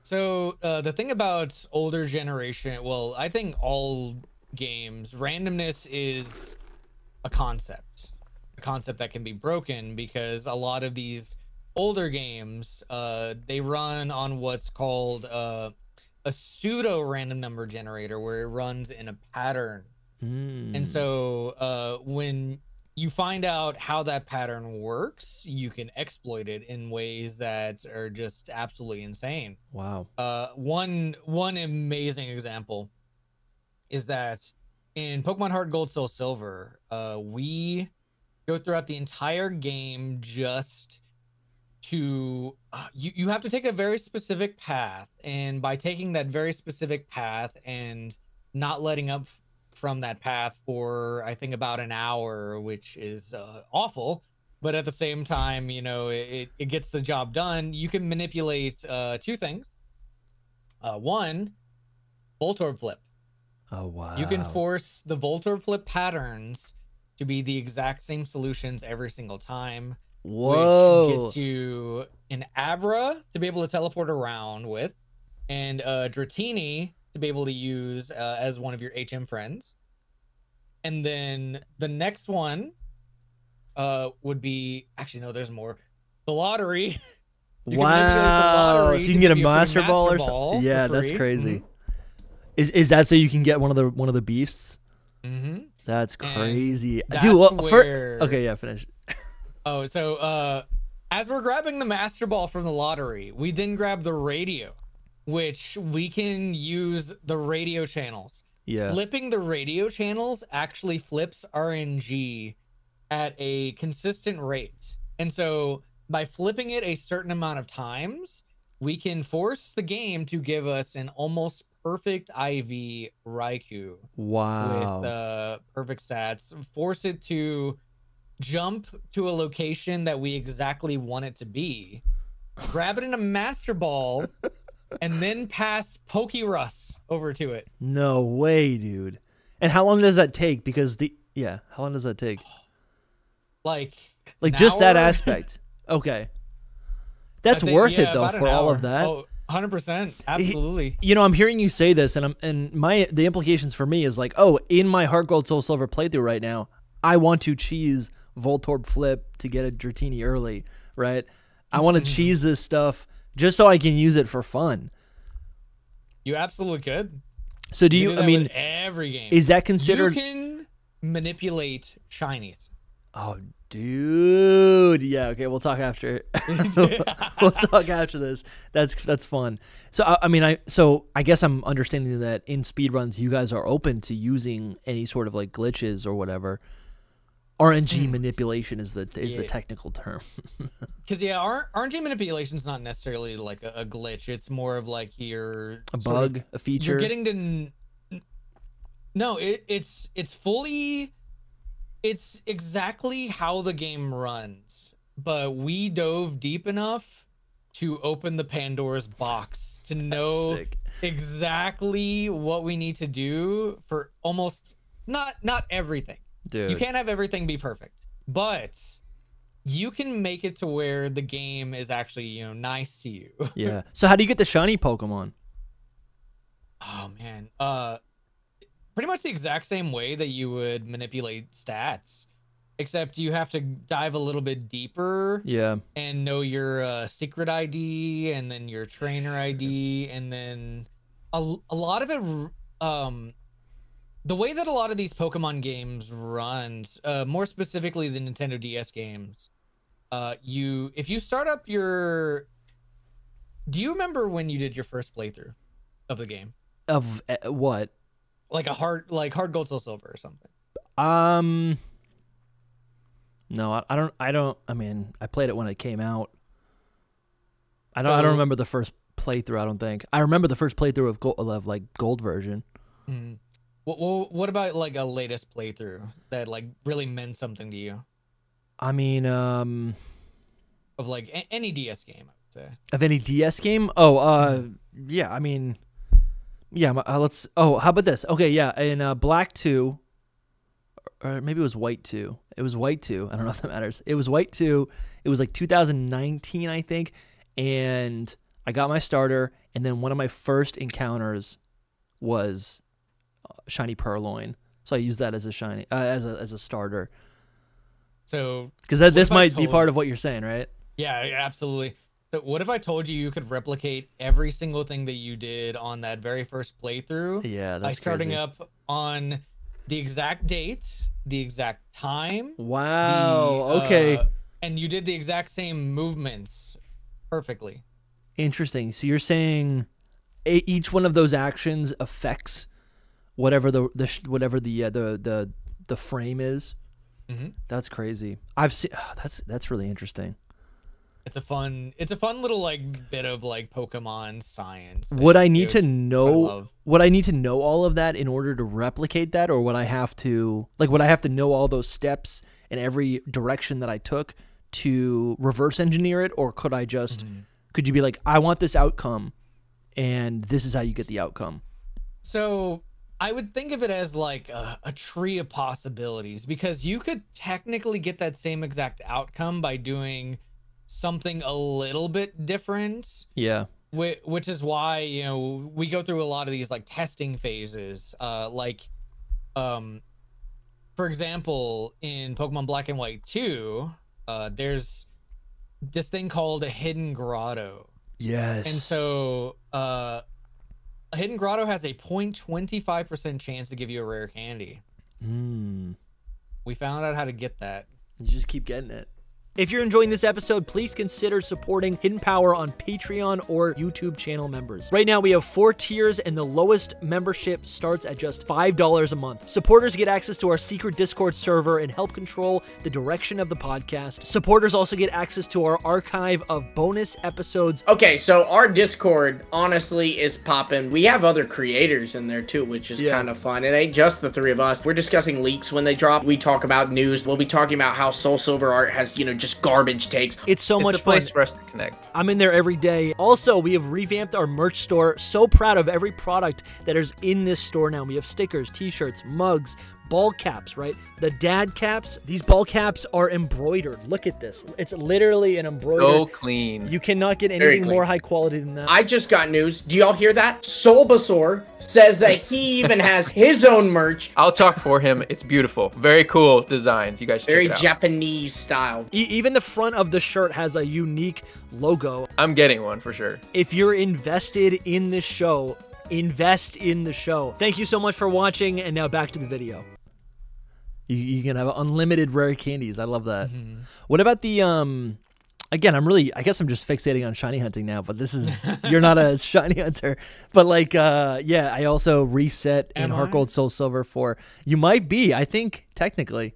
So uh, the thing about older generation, well, I think all games, randomness is a concept, a concept that can be broken because a lot of these older games, uh, they run on what's called uh, a pseudo random number generator, where it runs in a pattern. Mm. And so uh, when you find out how that pattern works, you can exploit it in ways that are just absolutely insane wow. uh one one amazing example is that in pokemon heart gold soul silver uh we go throughout the entire game just to uh, you you have to take a very specific path and by taking that very specific path and not letting up from that path for i think about an hour which is uh, awful but at the same time you know it, it gets the job done you can manipulate uh, two things uh, one voltorb flip Oh wow. you can force the voltorb flip patterns to be the exact same solutions every single time Whoa. which gets you an abra to be able to teleport around with and uh dratini to be able to use uh, as one of your hm friends and then the next one uh would be actually no there's more the lottery You can wow. lottery So you can get a free master ball or Master something. Yeah, that's crazy. Mhm. Is is that so you can get one of the one of the beasts? mm-hmm. That's crazy. that's Dude, well, for, okay, yeah, finish. Oh, so uh as we're grabbing the master ball from the lottery, we then grab the radio, which we can use the radio channels. Yeah. Flipping the radio channels actually flips RNG at a consistent rate. And so by flipping it a certain amount of times, we can force the game to give us an almost perfect IV Raikou Wow. with uh, perfect stats. Force it to jump to a location that we exactly want it to be, grab it in a master ball, and then pass Pokerus over to it. No way, dude. And how long does that take? Because the yeah, how long does that take? Like Like just that aspect. Okay. That's think- worth yeah, it though for all hour. of that. Oh, 100%. Absolutely. You know, I'm hearing you say this, and I'm and my the implications for me is like, oh, in my Heart Gold Soul Silver playthrough right now, I want to cheese Voltorb Flip to get a Dratini early, right? I want to Mm-hmm. cheese this stuff just so I can use it for fun. You absolutely could. So do You you? can I mean, every game. is that considered? You can manipulate shinies. Oh, dude. Yeah. Okay. We'll talk after. we'll talk after this. That's that's fun. So I, I mean, I so I guess I'm understanding that in speedruns, you guys are open to using any sort of like glitches or whatever. RNG hmm. manipulation is the is the technical term. Because yeah, R- RNG manipulation is not necessarily like a, a glitch. It's more of like you're A sort of- bug, a feature. You're getting to. No, it, it's it's fully. It's exactly how the game runs, but we dove deep enough to open the Pandora's box to know exactly what we need to do for almost not not everything. Dude. You can't have everything be perfect, but you can make it to where the game is actually, you know, nice to you. yeah. So how do you get the shiny Pokemon? Oh man. Uh pretty much the exact same way that you would manipulate stats. Except you have to dive a little bit deeper Yeah. and know your uh, secret ID and then your trainer ID and then a, a lot of it um the way that a lot of these Pokemon games runs, uh, more specifically the Nintendo DS games, uh, you if you start up your, do you remember when you did your first playthrough of the game, Of uh, what? like a hard like heart gold soul silver or something? Um. No, I, I don't. I don't. I mean, I played it when it came out. I don't. I don't remember the first playthrough. I don't think. I remember the first playthrough of gold, of like gold version. Mm. What, what about like a latest playthrough that like really meant something to you I mean, um, of like a- any DS game? I would say. of any DS game. Oh, uh, yeah. I mean, yeah. Uh, let's. Oh, how about this? Okay, yeah. In uh, Black Two, or maybe it was White Two. It was White Two. I don't know if that matters. It was White Two. It was like 2019, I think, and I got my starter, and then one of my first encounters was shiny Purrloin. So I use that as a shiny uh, as a as a starter So because that this might be part of what you're saying, right? Yeah, absolutely. So what if I told you you could replicate every single thing that you did on that very first playthrough Yeah, by that's starting crazy. up on the exact date, the exact time? the, Wow. okay. uh, and you did the exact same movements perfectly. Interesting. So you're saying each one of those actions affects whatever the the sh- whatever the uh, the the the frame is. hmm That's crazy. I've seen. that's that's really interesting. It's a fun, it's a fun little like bit of like Pokemon science. Would I need to know? Would I need to know all of that in order to replicate that, or would I have to like would I have to know all those steps in every direction that I took to reverse engineer it, or could I just Mm-hmm. could you be like I want this outcome, and this is how you get the outcome? So I would think of it as like a, a tree of possibilities because you could technically get that same exact outcome by doing something a little bit different, Yeah. whi- which is why you know we go through a lot of these like testing phases. Uh, like, um, for example, in Pokemon Black and White Two, uh, there's this thing called a hidden grotto. Yes. And so, uh, a hidden grotto has a 0.25% chance to give you a rare candy. Mm. We found out how to get that. You just keep getting it. If you're enjoying this episode, please consider supporting Hidden Power on Patreon or YouTube channel members. Right now, we have four tiers, and the lowest membership starts at just $5 a month. Supporters get access to our secret Discord server and help control the direction of the podcast. Supporters also get access to our archive of bonus episodes. Okay, so our Discord honestly is popping. We have other creators in there too, which is Yeah. kind of fun. It ain't just the three of us. We're discussing leaks when they drop. We talk about news. We'll be talking about how Soul Silver Art has, you know, just garbage takes. It's so it's much a place fun. for us to connect. I'm in there every day. Also, we have revamped our merch store. So proud of every product that is in this store now. We have stickers, t-shirts, mugs, ball caps, right? The dad caps. These ball caps are embroidered. Look at this. It's literally an embroidered. So clean. you cannot get anything more high quality than that. I just got news. Do y'all hear that? Soulbasaur says that he even has his own merch. I'll talk for him. It's beautiful. Very cool designs. You guys should Very check it out. Japanese style. E- even the front of the shirt has a unique logo. I'm getting one for sure. If you're invested in this show, invest in the show. Thank you so much for watching, and now back to the video. You, you can have unlimited rare candies. I love that. What about the um? Again, I'm really. I guess I'm just fixating on shiny hunting now. But this is you're not a shiny hunter. But like, uh, yeah, I also reset in Am Heart I? Gold Soul Silver for. You might be. I think technically.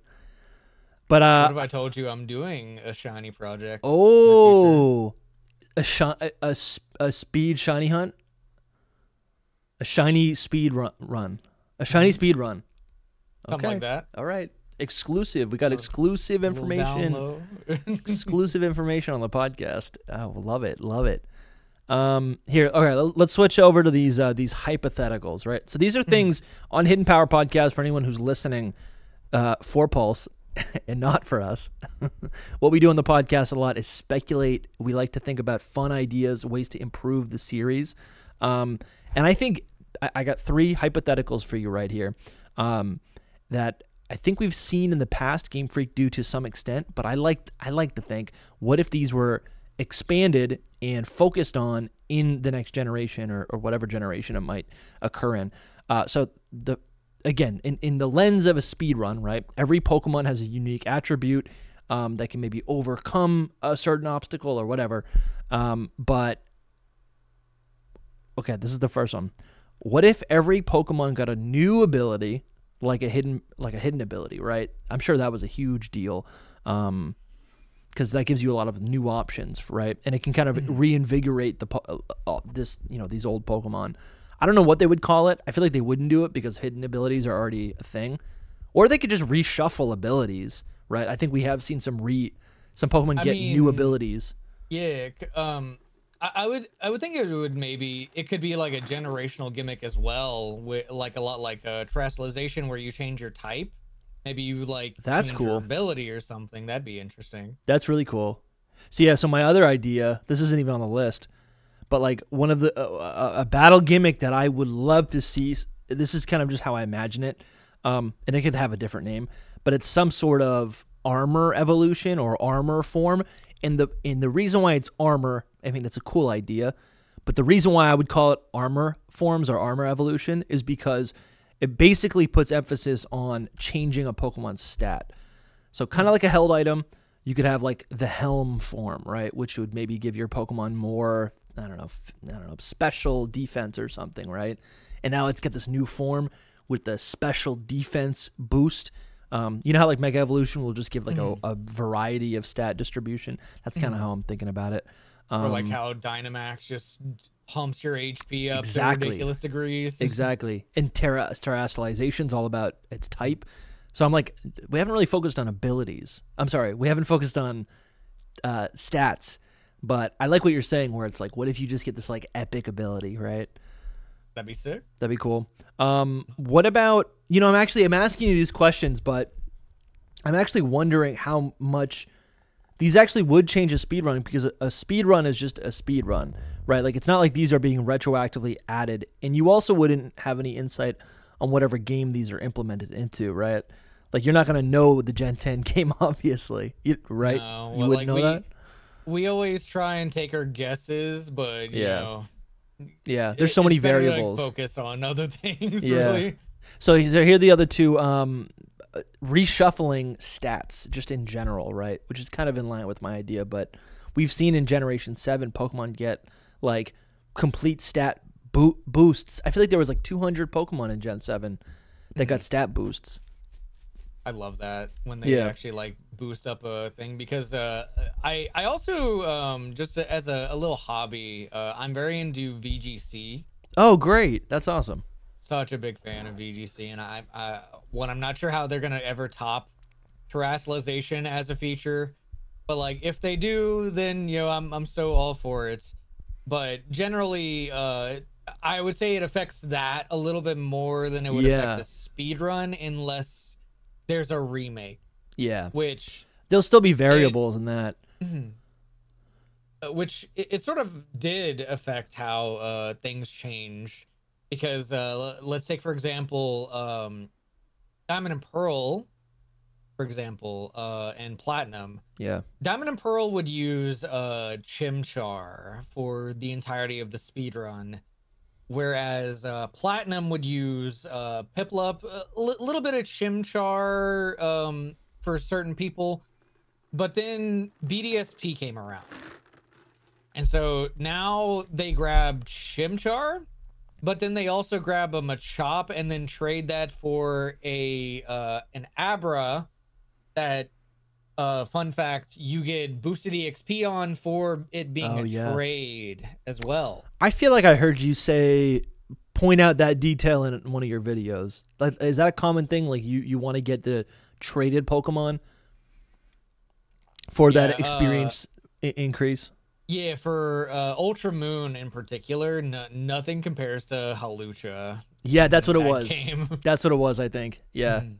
But uh, What if I told you I'm doing a shiny project? oh, a, shi- a speed shiny hunt. A shiny speed run, run. A shiny speed run. Something like that. All right. Exclusive. We got exclusive information. exclusive information on the podcast. Oh, love it, love it. Um, here, okay, let's switch over to these uh, these hypotheticals, right? So these are things on Hidden Power podcast for anyone who's listening uh, for Pulse and not for us. what we do on the podcast a lot is speculate. We like to think about fun ideas, ways to improve the series. Um, and I think I, I got three hypotheticals for you right here um, that I think we've seen in the past Game Freak do to some extent. But I like I like to think, what if these were expanded and focused on in the next generation or, or whatever generation it might occur in? Uh, so the again in, in the lens of a speed run right every pokemon has a unique attribute um, that can maybe overcome a certain obstacle or whatever um, but okay this is the first one what if every pokemon got a new ability like a hidden like a hidden ability right i'm sure that was a huge deal um because that gives you a lot of new options right and it can kind of reinvigorate the po- uh, uh, this you know these old pokemon I don't know what they would call it. I feel like they wouldn't do it because hidden abilities are already a thing, or they could just reshuffle abilities, right? I think we have seen some re some Pokemon I get new abilities. Yeah, um, I, I would I would think it would maybe it could be like a generational gimmick as well, with like a lot like uh, Terastallization where you change your type. Maybe you like That's cool. ability or something. That'd be interesting. That's really cool. So yeah, so my other idea, this isn't even on the list, but like one of the uh, a, a battle gimmick that I would love to see. This is kind of just how I imagine it, um, and it could have a different name, but it's some sort of armor evolution or armor form. And the and the reason why it's armor, I think it's a cool idea, but the reason why I would call it armor forms or armor evolution is because it basically puts emphasis on changing a Pokemon's stat. So kind of like a held item, you could have like the helm form, right, which would maybe give your Pokemon more, I don't know, f- I don't know, special defense or something, right? And now it's got this new form with the special defense boost. Um, you know how like Mega Evolution will just give like a, a variety of stat distribution. That's kind of how I'm thinking about it. Um, or like how Dynamax just pumps your HP up Exactly. to ridiculous degrees. Exactly. And terra Terastallization is all about its type. So I'm like, we haven't really focused on abilities. I'm sorry, we haven't focused on uh, stats. But I like what you're saying, where it's like, what if you just get this like epic ability, right? That'd be sick. That'd be cool. Um, what about you know? I'm actually I'm asking you these questions, but I'm actually wondering how much these actually would change a speed run because a, a speed run is just a speed run, right? Like it's not like these are being retroactively added, and you also wouldn't have any insight on whatever game these are implemented into, right? Like you're not gonna know the Gen 10 game, obviously, you, right? No, you well, wouldn't like, know we, that. We always try and take our guesses, but you Yeah. know, Yeah, there's so many to, like, variables. focus on other things. Yeah. Really. So, here are the other two. Um, reshuffling stats just in general, right? Which is kind of in line with my idea, but we've seen in Generation 7 Pokemon get like complete stat bo- boosts. I feel like there was like 200 Pokemon in Gen 7 that got stat boosts. I love that when they Yeah. actually like boost up a thing because uh, I I also um, just as a, a little hobby uh, I'm very into VGC. Oh, great. That's awesome. Such a big fan of VGC, and I, I when I'm not sure how they're gonna ever top Terastallization as a feature, but like if they do, then you know I'm I'm so all for it. But generally, uh, I would say it affects that a little bit more than it would Yeah. affect the speed run, unless there's a remake, Yeah. which There'll still be variables in that. uh, which it, it sort of did affect how uh, things changed because uh, let's take for example um, diamond and pearl for example uh, and platinum Yeah. diamond and pearl would use uh, chimchar for the entirety of the speed run whereas uh, platinum would use uh, piplup a li- little bit of chimchar um, for certain people but then bdsp came around and so now they grab Chimchar, but then they also grab a Machop and then trade that for a uh, an Abra that uh fun fact, you get boosted EXP on for it being Oh, a yeah. trade as well. I feel like I heard you say point out that detail in one of your videos. Like, is that a common thing? Like you, you want to get the traded Pokemon for Yeah, that uh, experience i- increase? Yeah, for uh, Ultra Moon in particular, no, nothing compares to Hawlucha. Yeah, that's what it that was. game. That's what it was. I think. Yeah. Mhm.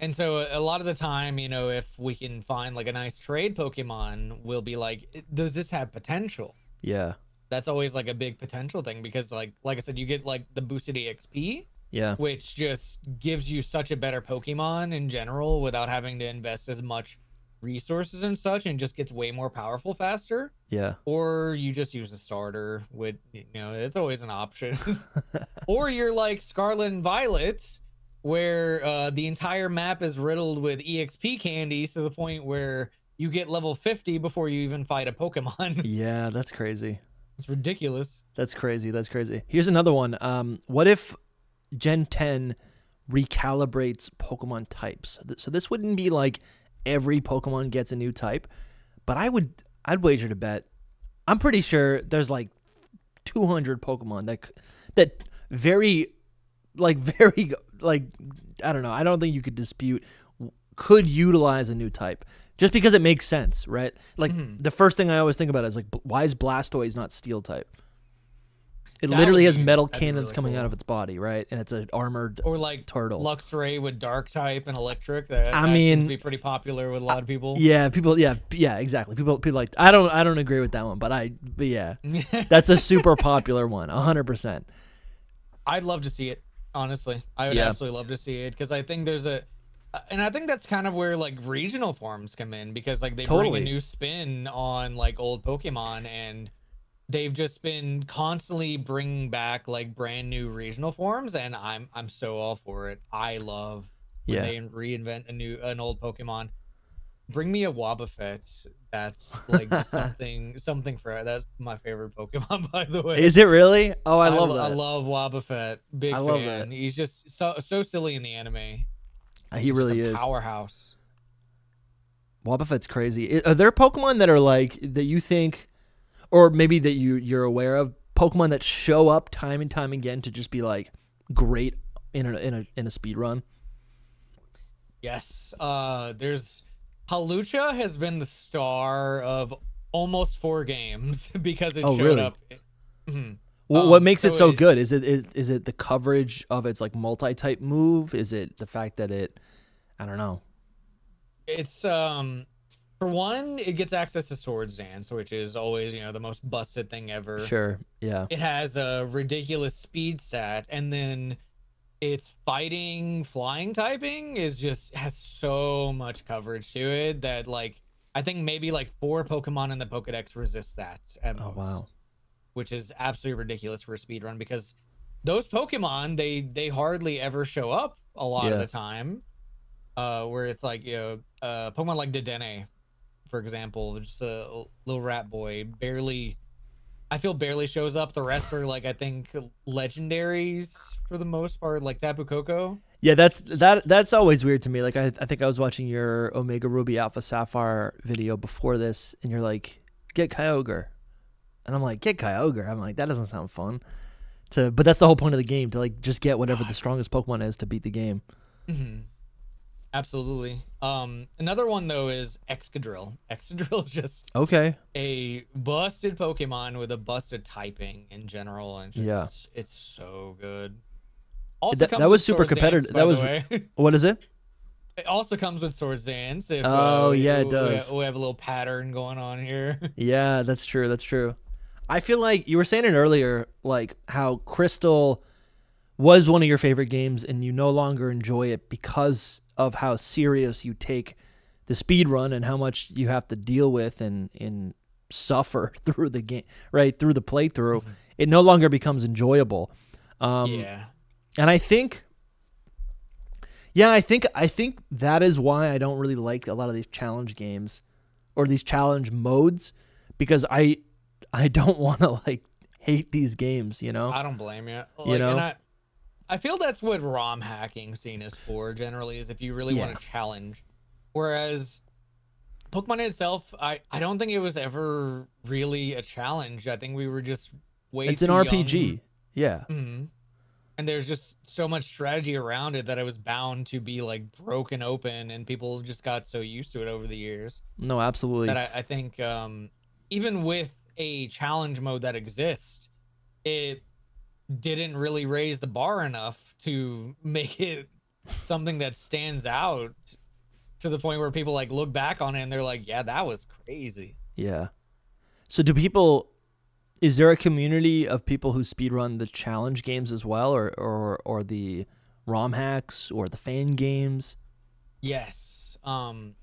And so a lot of the time, you know, if we can find like a nice trade Pokemon, we'll be like, does this have potential? Yeah. That's always like a big potential thing because like like I said, you get like the boosted EXP, Yeah. which just gives you such a better Pokemon in general without having to invest as much resources and such and just gets way more powerful faster. Yeah. Or you just use a starter with you know, it's always an option. or you're like Scarlet and Violet, where uh, the entire map is riddled with EXP candies to the point where you get level 50 before you even fight a Pokemon. Yeah. That's crazy. it's ridiculous. That's crazy. That's crazy. Here's another one. Um, what if Gen 10 recalibrates Pokemon types? So this wouldn't be like every Pokemon gets a new type, but I would I'd wager to bet. I'm pretty sure there's like 200 Pokemon that that very like very like I don't know. I don't think you could dispute could utilize a new type just because it makes sense, right? Like mm-hmm. the first thing I always think about is like, why is Blastoise not Steel type? It That literally has be- metal cannons really coming out of its body, right? And it's an armored. Or like Turtle. Luxray with Dark type and Electric. That, I that seems mean, to be pretty popular with a lot of people. Yeah, people. Yeah, yeah, exactly. People, people like. I don't. I don't agree with that one, but I. But yeah, that's a super popular one. hundred percent. I'd love to see it. Honestly, I would Yeah. absolutely love to see it because I think there's a, uh, and I think that's kind of where like regional forms come in because like they Totally. bring a new spin on like old Pokemon and they've just been constantly bringing back like brand new regional forms and I'm I'm so all for it. I love when Yeah. they reinvent a new an old Pokemon. Bring me a Wobbuffet. That's like something something for that's my favorite Pokemon by the way. Is it really? Oh, I love lo- that. I love Wobbuffet. Big I love fan. that. He's just so so silly in the anime. Uh, he Just a really is. powerhouse. Wobbuffet's crazy. Are there Pokemon that are like that you think, or maybe that you you're aware of Pokemon that show up time and time again to just be like great in a in a in a speed run? Yes. Uh, there's Hawlucha has been the star of almost four games because it Oh, showed really? up. Mhm. Wh- Um, what makes it so so it- good? Is it is, is it the coverage of its like multi-type move? Is it the fact that it I don't know. It's um for one, it gets access to Swords Dance, which is always you know the most busted thing ever. Sure. Yeah. it has a ridiculous speed stat and then its fighting flying typing is just has so much coverage to it that like i think maybe like four pokemon in the pokedex resist that at Oh most, wow. which is absolutely ridiculous for a speed run because those pokemon they they hardly ever show up a lot of the time uh, where it's like you know, uh, Pokemon like Dedenne, for example, just a little rat boy, barely. I feel barely shows up. The rest are like I think legendaries for the most part, like Tapu Koko. Yeah, that's that. That's always weird to me. Like I, I think I was watching your Omega Ruby Alpha Sapphire video before this, and you're like, "Get Kyogre," and I'm like, "Get Kyogre." I'm like, that doesn't sound fun. To, but that's the whole point of the game to like just get whatever the strongest Pokemon is to beat the game. Mm-hmm. Absolutely. Um, another one though is Excadrill. Excadrill is just Okay. a busted Pokemon with a busted typing in general, and just, Yeah. it's so good. Also That- that was super competitive. Dance, That was- What is it? it also comes with Swords Dance. If, Oh, uh, yeah, it does. We, we have a little pattern going on here. Yeah, that's true. That's true. I feel like you were saying it earlier, like how Crystal was one of your favorite games, and you no longer enjoy it because of how serious you take the speed run and how much you have to deal with and and suffer through the game, right through the playthrough. It no longer becomes enjoyable. Um, yeah. and I think, yeah, I think I think that is why I don't really like a lot of these challenge games or these challenge modes because I I don't want to like hate these games, you know. I don't blame you. Like, know? I, feel that's what ROM hacking scene is for. Generally, is if you really Yeah. want to challenge. Whereas Pokemon itself, I I don't think it was ever really a challenge. I think we were just way. It's an RPG. Yeah. Young. Mhm. And there's just so much strategy around it that it was bound to be like broken open, and people just got so used to it over the years No, absolutely. that I, I think um, even with a challenge mode that exists, it didn't really raise the bar enough to make it something that stands out to the point where people like look back on it and they're like, yeah, that was crazy. Yeah. So do people is there a community of people who speedrun the challenge games as well or or or the ROM hacks or the fan games? Yes. Um.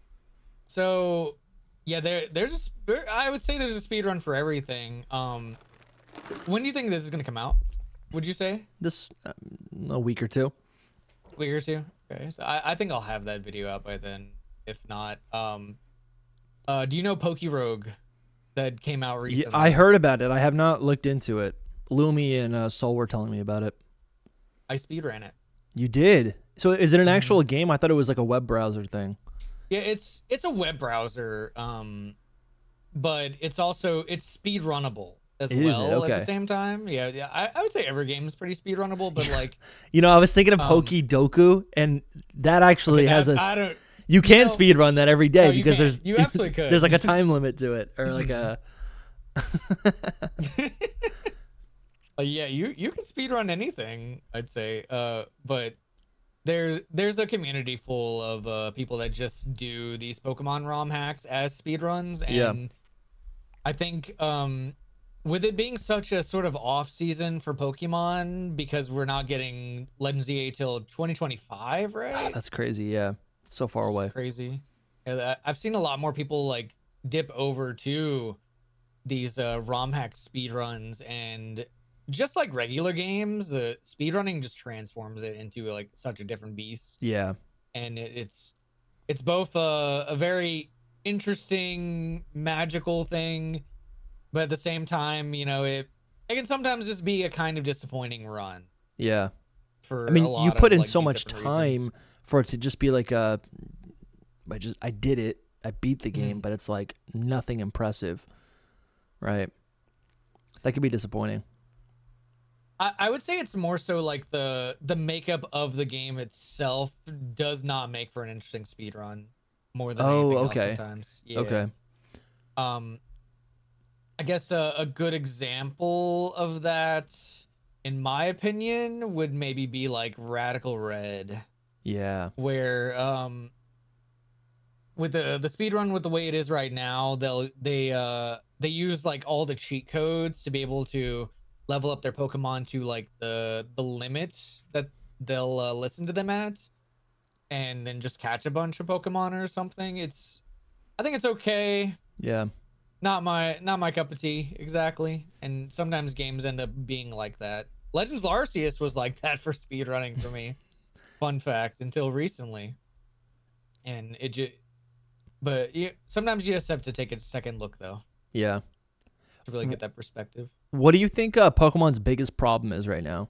So, yeah, there there's a I would say there's a speed run for everything. Um, when do you think this is gonna come out? Would you say This um, a week or two. week or two? Okay, so I, I think I'll have that video out by then. If not, um, uh, do you know PokeRogue that came out Yeah, recently? I heard about it. I have not looked into it. Lumi and uh, Soul were telling me about it. I speed ran it. You did. So is it Mm-hmm. an actual game? I thought it was like a web browser thing. Yeah, it's it's a web browser, um, but it's also it's speed runnable as it? well at the same time. Yeah, yeah. I, I would say every game is pretty speed runnable, but like You know, I was thinking of Um, Poki Doku, and that actually has that- a. I don't. you can know- speed run that every day No, because there's You absolutely could. there's like a time limit to it, or like a. Uh, yeah, you you can speed run anything, I'd say. Uh, but there's there's a community full of uh people that just do these Pokemon ROM hacks as speed runs, and Yeah. I think um with it being such a sort of off season for Pokemon because we're not getting Legends Z-A till 2025, right? That's crazy. Yeah, so far It's away. Crazy. Yeah, I've seen a lot more people like dip over to these uh, ROM hack speedruns and just like regular games, the speedrunning just transforms it into like such a different beast. Yeah, And it, it's it's both a, a very interesting, magical thing, but at the same time, you know, it it can sometimes just be a kind of disappointing run yeah. for I mean, you of, put in like, so much time reasons. for it to just be like a. I just I did it. I beat the game, Mhm. but it's like nothing impressive, right? That could be disappointing. I, I would say it's more so like the the makeup of the game itself does not make for an interesting speed run more than Oh, okay. sometimes. Yeah. Okay. Um I guess a, a good example of that, in my opinion, would maybe be like Radical Red, Yeah. where um with the the speed run with the way it is right now, they'll they uh they use like all the cheat codes to be able to level up their Pokemon to like the the limits that they'll uh, listen to them at, and then just catch a bunch of Pokemon or something. It's I think it's okay Yeah. Not my not my cup of tea exactly and sometimes games end up being like that legends of arceus was like that for speedrunning for me fun fact until recently and it just. But you, sometimes you just have to take a second look though Yeah. to really get that perspective. What do you think uh, Pokemon's biggest problem is right now?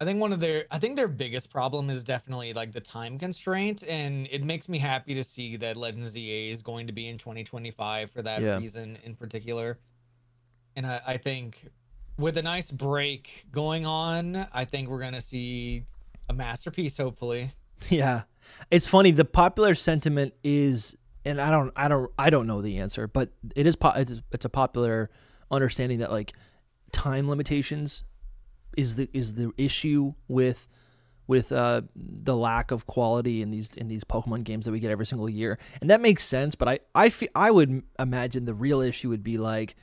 I think one of their I think their biggest problem is definitely like the time constraint and it makes me happy to see that Legends Z-A is going to be in 2025 for that Yeah. reason in particular. And I, I think with a nice break going on, I think we're gonna see a masterpiece hopefully. Yeah. It's funny. The popular sentiment is, and I don't, I don't, I don't know the answer, but it is, po- it's, it's a popular understanding that like time limitations is the is the issue with with uh, the lack of quality in these in these Pokemon games that we get every single year, and that makes sense. But I I fe- I would imagine the real issue would be like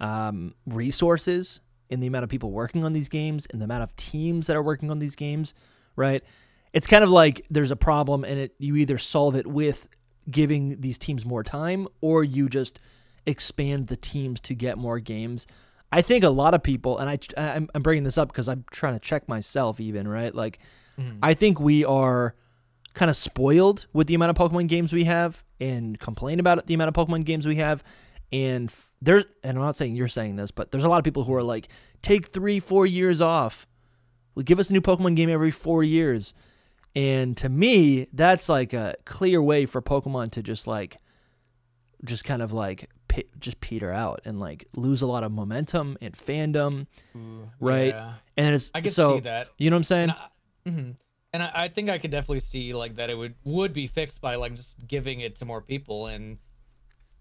um, resources in the amount of people working on these games and the amount of teams that are working on these games, right? It's kind of like there's a problem and it you either solve it with giving these teams more time or you just expand the teams to get more games. I think a lot of people, and I I'm, I'm bringing this up because I'm trying to check myself even right. Like, mm-hmm. I think we are kind of spoiled with the amount of Pokemon games we have, and complain about it, the amount of Pokemon games we have. And f- there's, and I'm not saying you're saying this, but there's a lot of people who are like, take three, four years off. Well, give us a new Pokemon game every four years. And to me, that's like a clear way for Pokemon to just like, just kind of like just peter out and like lose a lot of momentum and fandom, right? Yeah. And it's I can so see that. you know what I'm saying? And I, mhm. and I, I think I could definitely see like that it would would be fixed by like just giving it to more people and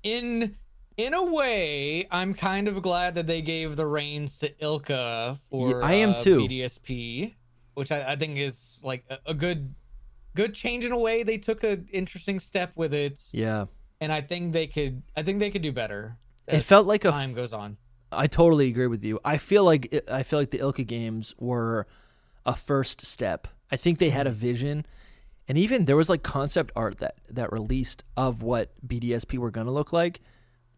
in in a way i'm kind of glad that they gave the reins to ILCA for I am uh, too. bdsp which I, I think is like a, a good good change in a way they took an interesting step with it yeah. And i think they could i think they could do better It felt like a f- time goes on I totally agree with you. I feel like it- I feel like the ILCA games were a first step. I think they had a vision, and even there was like concept art that that released of what BDSP were gonna look like.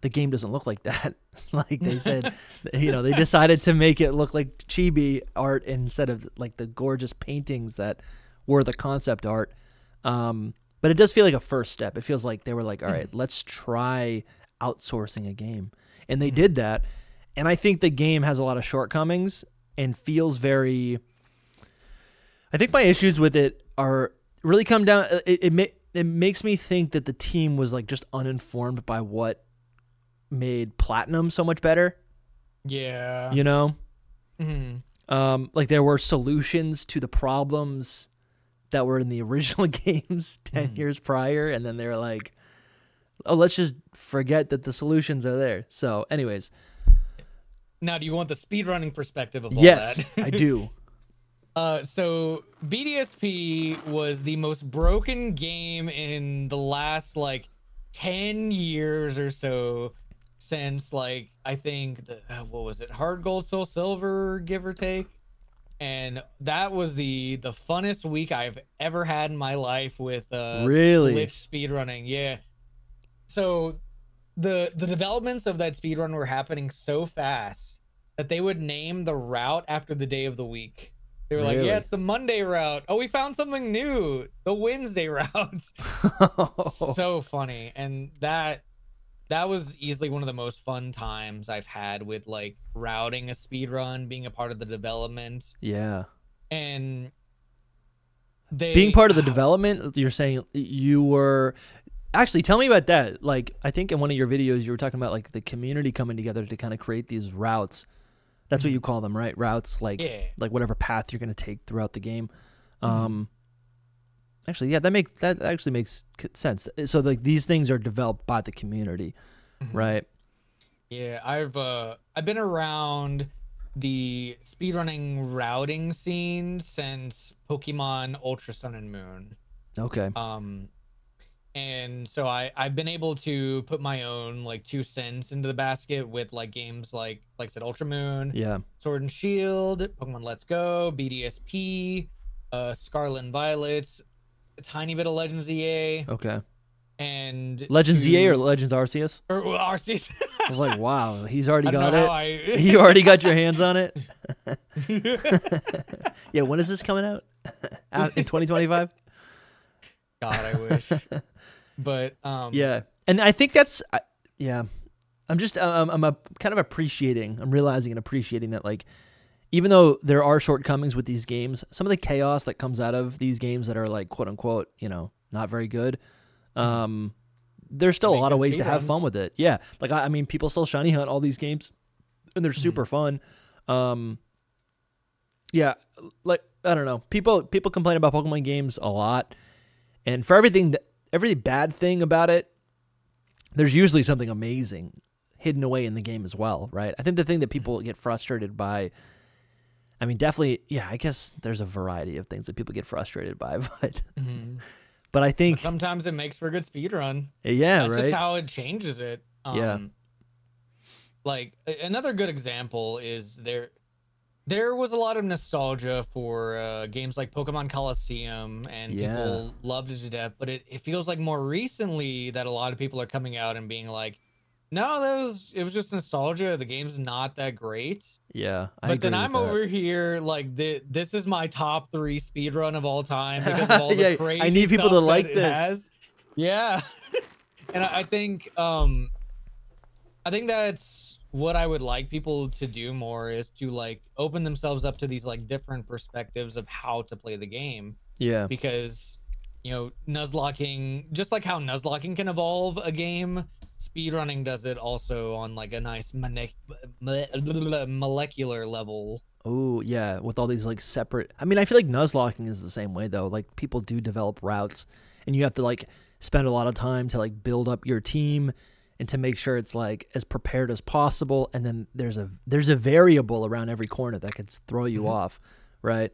The game doesn't look like that. like they said, you know, they decided to make it look like chibi art instead of like the gorgeous paintings that were the concept art. Um, but it does feel like a first step. It feels like they were like, all right, let's try outsourcing a game. And they did that. And I think the game has a lot of shortcomings and feels very. I think my issues with it are really come down. It it, ma- it makes me think that the team was like just uninformed by what made platinum so much better. yeah You know, Mhm. um, like there were solutions to the problems that were in the original games 10 years prior, and then they were like, "Oh, let's just forget that the solutions are there." So, anyways, now do you want the speedrunning perspective of all yes, that? I do. Uh, so BDSP was the most broken game in the last like 10 years or so since like I think the uh, what was it? Heart gold soul silver give or take and that was the the funnest week I've ever had in my life with uh Really? glitch speedrunning yeah so the the developments of that speedrun were happening so fast that they would name the route after the day of the week. They were like, "Yeah, it's the Monday route. Oh, we found something new. The Wednesday route." so funny, and that that was easily one of the most fun times I've had with like routing a speedrun, being a part of the development, yeah. and they Being part of the development, you're saying you were. Actually, tell me about that. Like, I think in one of your videos, you were talking about like the community coming together to kind of create these routes. That's what you call them, right? Routes, like Yeah. like whatever path you're going to take throughout the game. Um, actually, yeah, that makes that actually makes sense. So like these things are developed by the community, right? Yeah, I've uh I've been around the speedrunning routing scene since Pokemon Ultra Sun and Moon. Okay. Um and so I I've been able to put my own like two cents into the basket with like games like like I said Ultra Moon, Yeah. Sword and Shield, Pokemon Let's Go, BDSP, uh Scarlet and Violet, a tiny bit of Legends Z-A, Okay. and Legends to- Z-A or Legends Arceus? or well, Arceus. I was like, wow, he's already got it. I you already got your hands on it. yeah. When is this coming out? out in 2025. God, I wish. but um, Yeah, and I think that's I- yeah. I'm just um, I'm a kind of appreciating. I'm realizing and appreciating that like even though there are shortcomings with these games, some of the chaos that comes out of these games that are like quote unquote you know not very good. Um, there's still a lot of ways to have fun with it. Yeah, like I, I mean, people still shiny hunt all these games, and they're super fun. Um, yeah, like I don't know, people people complain about Pokemon games a lot, and for everything that every bad thing about it, there's usually something amazing hidden away in the game as well, right? I think the thing that people get frustrated by, I mean, definitely, yeah, I guess there's a variety of things that people get frustrated by, but mhm. but I think, sometimes it makes for a good speed run. yeah, That's right, just how it changes it. Um, Yeah. Like another good example is there. There was a lot of nostalgia for uh, games like Pokemon Colosseum, and Yeah. people loved it to death. But it, it feels like more recently that a lot of people are coming out and being like, "No, that was it was just nostalgia. The game's not that great." yeah. I But then I'm that. over here like the, this is my top three speed run of all time because of all the Yeah, I need people to like this. has. Yeah, and I, I think um, I think that's what I would like people to do more is to like open themselves up to these like different perspectives of how to play the game Yeah, because you know nuzlocking just like how nuzlocking can evolve a game speedrunning does it also on like a nice molecular level Oh yeah, with all these like separate. I mean, I feel like nuzlocking is the same way though. Like people do develop routes, and you have to like spend a lot of time to like build up your team and to make sure it's like as prepared as possible. And then there's a there's a variable around every corner that could throw you off, right?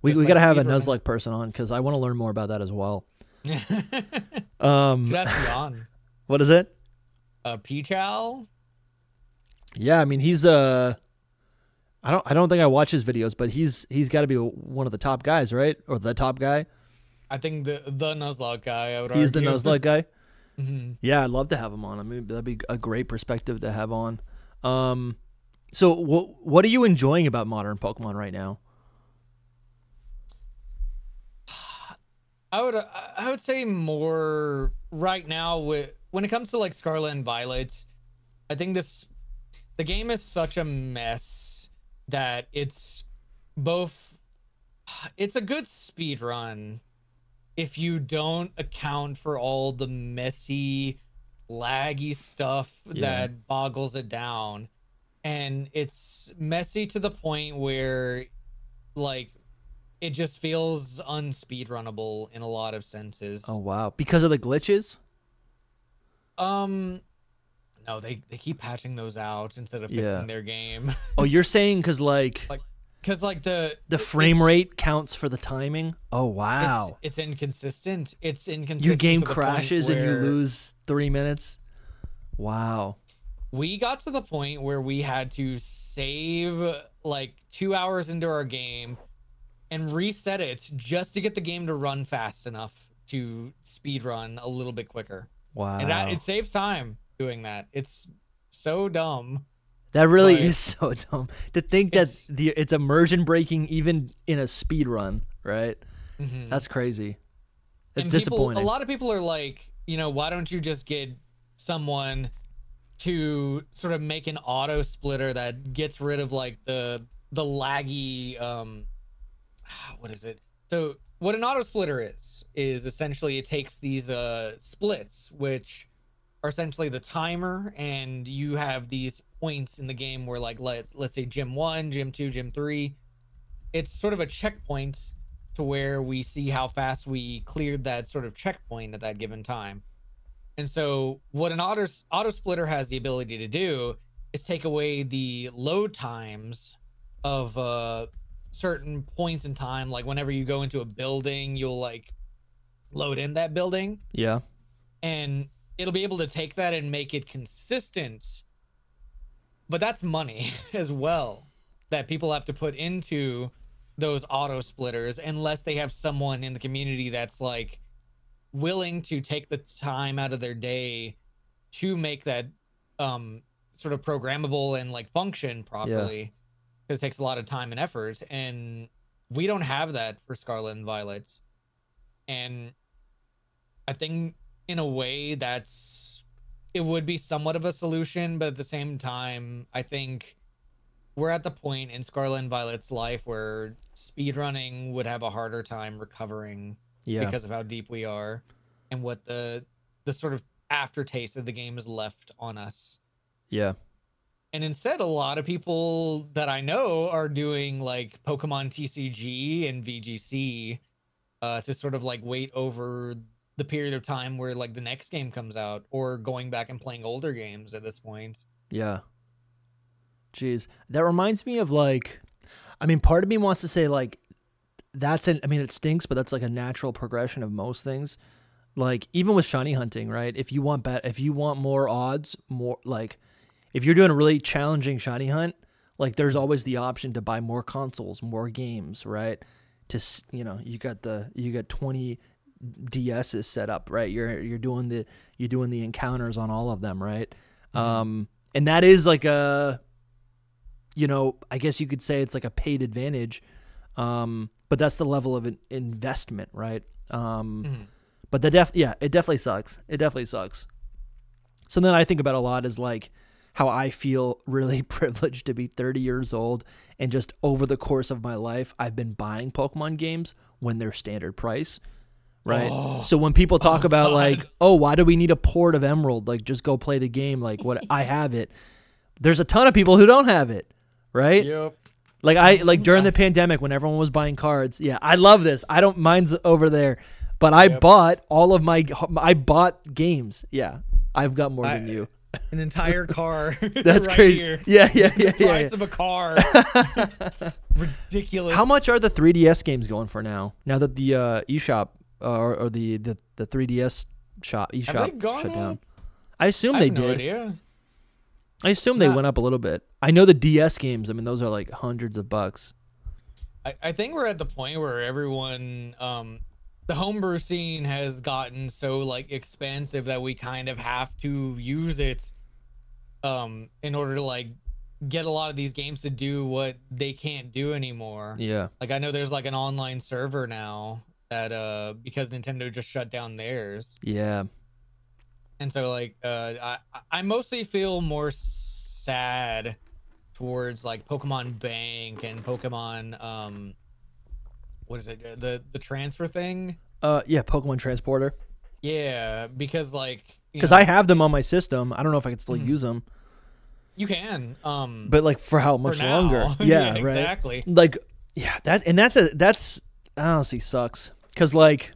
We Just we like gotta have a nuzlocke person on because I want to learn more about that as well. Um, Jan. what is it? Uh, PChal? Yeah, I mean he's uh, I don't I don't think I watch his videos, but he's he's got to be one of the top guys, right? Or the top guy. I think the the Nuzlocke guy. I would He's the. Nuzlocke guy. Mhm. Yeah, I'd love to have him on. I mean, that'd be a great perspective to have on. Um, so what what are you enjoying about modern Pokemon right now? I would I would say more right now with when it comes to like Scarlet and Violet. I think this the game is such a mess that it's both it's a good speed run if you don't account for all the messy laggy stuff Yeah. that boggles it down and it's messy to the point where like it just feels unspeedrunnable in a lot of senses. Oh wow, because of the glitches. Um, no, they they keep patching those out instead of fixing Yeah. their game. Oh, you're saying because like Like, Cause like the the frame it's- rate counts for the timing. Oh it's, wow, it's inconsistent. It's inconsistent. your game to the point crashes and you where lose three minutes. Wow. We got to the point where we had to save like two hours into our game and reset it just to get the game to run fast enough to speed run a little bit quicker. Wow. And that, it saves time doing that. It's so dumb. That really But- is so dumb to think that It's- the it's immersion breaking even in a speed run, right? Mhm. That's crazy. It's And people- disappointing. a lot of people are like, you know, why don't you just get someone to sort of make an auto splitter that gets rid of like the the laggy um what is it? So what an auto splitter is is essentially it takes these uh splits which are essentially the timer and you have these points in the game where like let's let's say gym 1, gym 2, gym 3 it's sort of a checkpoint to where we see how fast we cleared that sort of checkpoint at that given time. And so what an auto auto splitter has the ability to do is take away the load times of uh certain points in time like whenever you go into a building you'll like load in that building. Yeah. and it'll be able to take that and make it consistent. But that's money as well that people have to put into those auto splitters unless they have someone in the community that's like willing to take the time out of their day to make that um sort of programmable and like function properly because it takes a lot of time and effort and we don't have that for Scarlet and Violets. And I think in a way that's it would be somewhat of a solution, but at the same time, I think we're at the point in Scarlet and Violet's life where speedrunning would have a harder time recovering Yeah. because of how deep we are and what the the sort of aftertaste of the game is left on us. yeah. And instead, a lot of people that I know are doing like Pokemon TCG and VGC uh, to sort of like wait over the period of time where like the next game comes out or going back and playing older games at this point. Yeah. Jeez. That reminds me of like I mean part of me wants to say like that's an I mean it stinks, but that's like a natural progression of most things. Like even with shiny hunting, right? If you want bet if you want more odds, more like if you're doing a really challenging shiny hunt, like there's always the option to buy more consoles, more games, right? To you know, you got the you got 20 DSs set up, right? You're you're doing the you're doing the encounters on all of them, right? Um and that is like a you know, I guess you could say it's like a paid advantage. Um but that's the level of an investment, right? Um Mhm. but the def yeah, it definitely sucks. It definitely sucks. Something I think about a lot is like how I feel really privileged to be 30 years old and just over the course of my life I've been buying Pokemon games when they're standard price. Right. Oh. so when people talk Oh, about God. like, oh, why do we need a port of Emerald? Like just go play the game like what I have it. There's a ton of people who don't have it, right? Yep. Like I like during the pandemic when everyone was buying cards. Yeah, I love this. I don't mine's over there, but I Yep. bought all of my I bought games. Yeah, I've got more I- than you. An entire car. That's right crazy. Here. Yeah, yeah, yeah, the yeah. price yeah. of a car. Ridiculous. How much are the 3DS games going for now? Now that the uh, eShop uh, or, or the, the the 3DS shop eShop shut down. up? I assume I they no did. idea. I assume they went up a little bit. I know the DS games. I mean, those are like hundreds of bucks. I, I think we're at the point where everyone um the homebrew scene has gotten so like expensive that we kind of have to use it um in order to like get a lot of these games to do what they can't do anymore. Yeah, Like I know there's like an online server now that uh because Nintendo just shut down theirs. yeah, And so like uh I I mostly feel more sad towards like Pokemon Bank and Pokemon um what is it uh, the the transfer thing? uh, yeah. Pokemon Transporter. Yeah, because like Because I have them on my system. I don't know if I can still Mhm. use them, you can um but like for how much now. longer? Yeah, right. exactly. like yeah that and that's a that's honestly sucks because like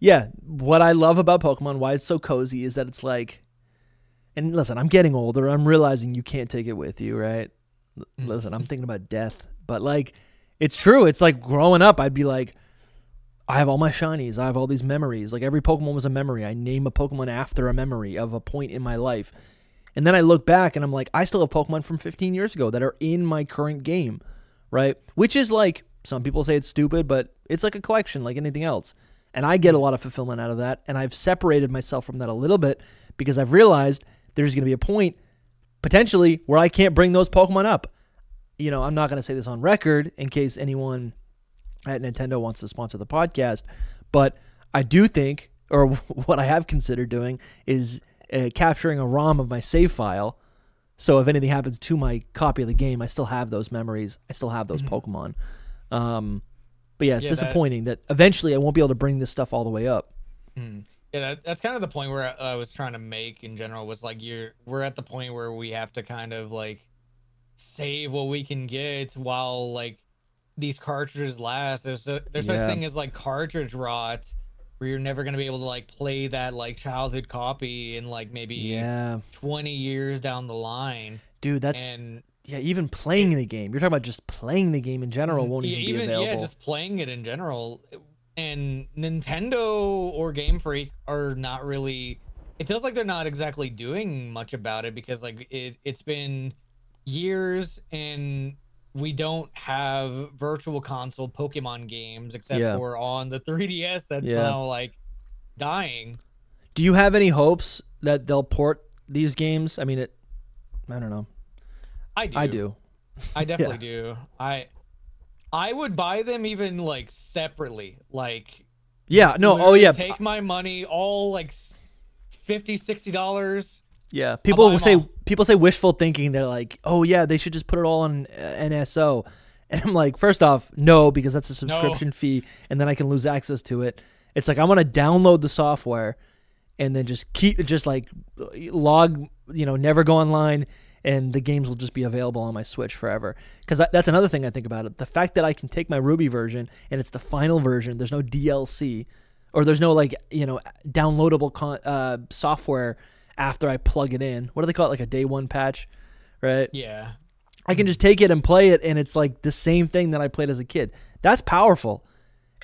yeah what i love about pokemon why it's so cozy is that it's like and listen i'm getting older i'm realizing you can't take it with you right L- Mm. listen i'm thinking about death but like it's true it's like growing up i'd be like i have all my shinies i have all these memories like every pokemon was a memory i name a pokemon after a memory of a point in my life and then i look back and i'm like i still have pokemon from 15 years ago that are in my current game right? Which is like some people say it's stupid, but it's like a collection, like anything else. And I get a lot of fulfillment out of that. And I've separated myself from that a little bit because I've realized there's going to be a point potentially where I can't bring those Pokemon up. You know, I'm not going to say this on record in case anyone at Nintendo wants to sponsor the podcast, but I do think, or what I have considered doing, is uh, capturing a ROM of my save file. So if anything happens to my copy of the game, I still have those memories. I still have those Pokemon. Um, but yeah, it's Yeah, that- disappointing that... eventually I won't be able to bring this stuff all the way up. Mm. Yeah, that, that's kind of the point where I, I was trying to make in general was like you're we're at the point where we have to kind of like save what we can get while like these cartridges last. There's a, there's Yeah. such thing as like cartridge rot where you're never gonna be able to like play that like childhood copy in like maybe Yeah, 20 years down the line. dude, that's and yeah. Even playing the game, you're talking about just playing the game in general mm-hmm. won't yeah, even be available. yeah, just playing it in general. And Nintendo or Game Freak are not really. It feels like they're not exactly doing much about it because like it it's been years and we don't have virtual console Pokemon games except Yeah. for on the 3DS that's Yeah. now like dying. Do you have any hopes that they'll port these games? I mean, it. I don't know. I do. I do. I definitely do. I I would buy them even like separately. Like Yeah, no, oh yeah, Take my money, all like s- 50 60 dollars. Yeah. People will say all. people say wishful thinking. They're like, oh yeah, they should just put it all on uh, NSO. And I'm like, first off, no, because that's a subscription fee, and then I can lose access to it. It's like I want to download the software, and then just keep just like log, you know, never go online, and the games will just be available on my Switch forever. Because that's another thing I think about it. The fact that I can take my Ruby version and it's the final version. There's no DLC, or there's no like you know downloadable con- uh, software after I plug it in. What do they call it? Like a day one patch, right? Yeah. I can just take it and play it, and it's like the same thing that I played as a kid. That's powerful,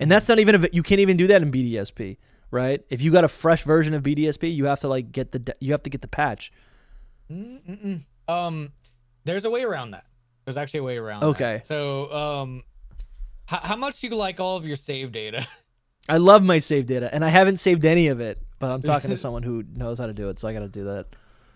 and that's not even if you can't even do that in BDSP, right? If you got a fresh version of BDSP, you have to like get the you have to get the patch. Um, there's a way around that. There's actually a way around. that. Okay. So, um, how, how much do you like all of your save data? I love my save data, and I haven't saved any of it, but I'm talking to someone who knows how to do it, so I got to do that.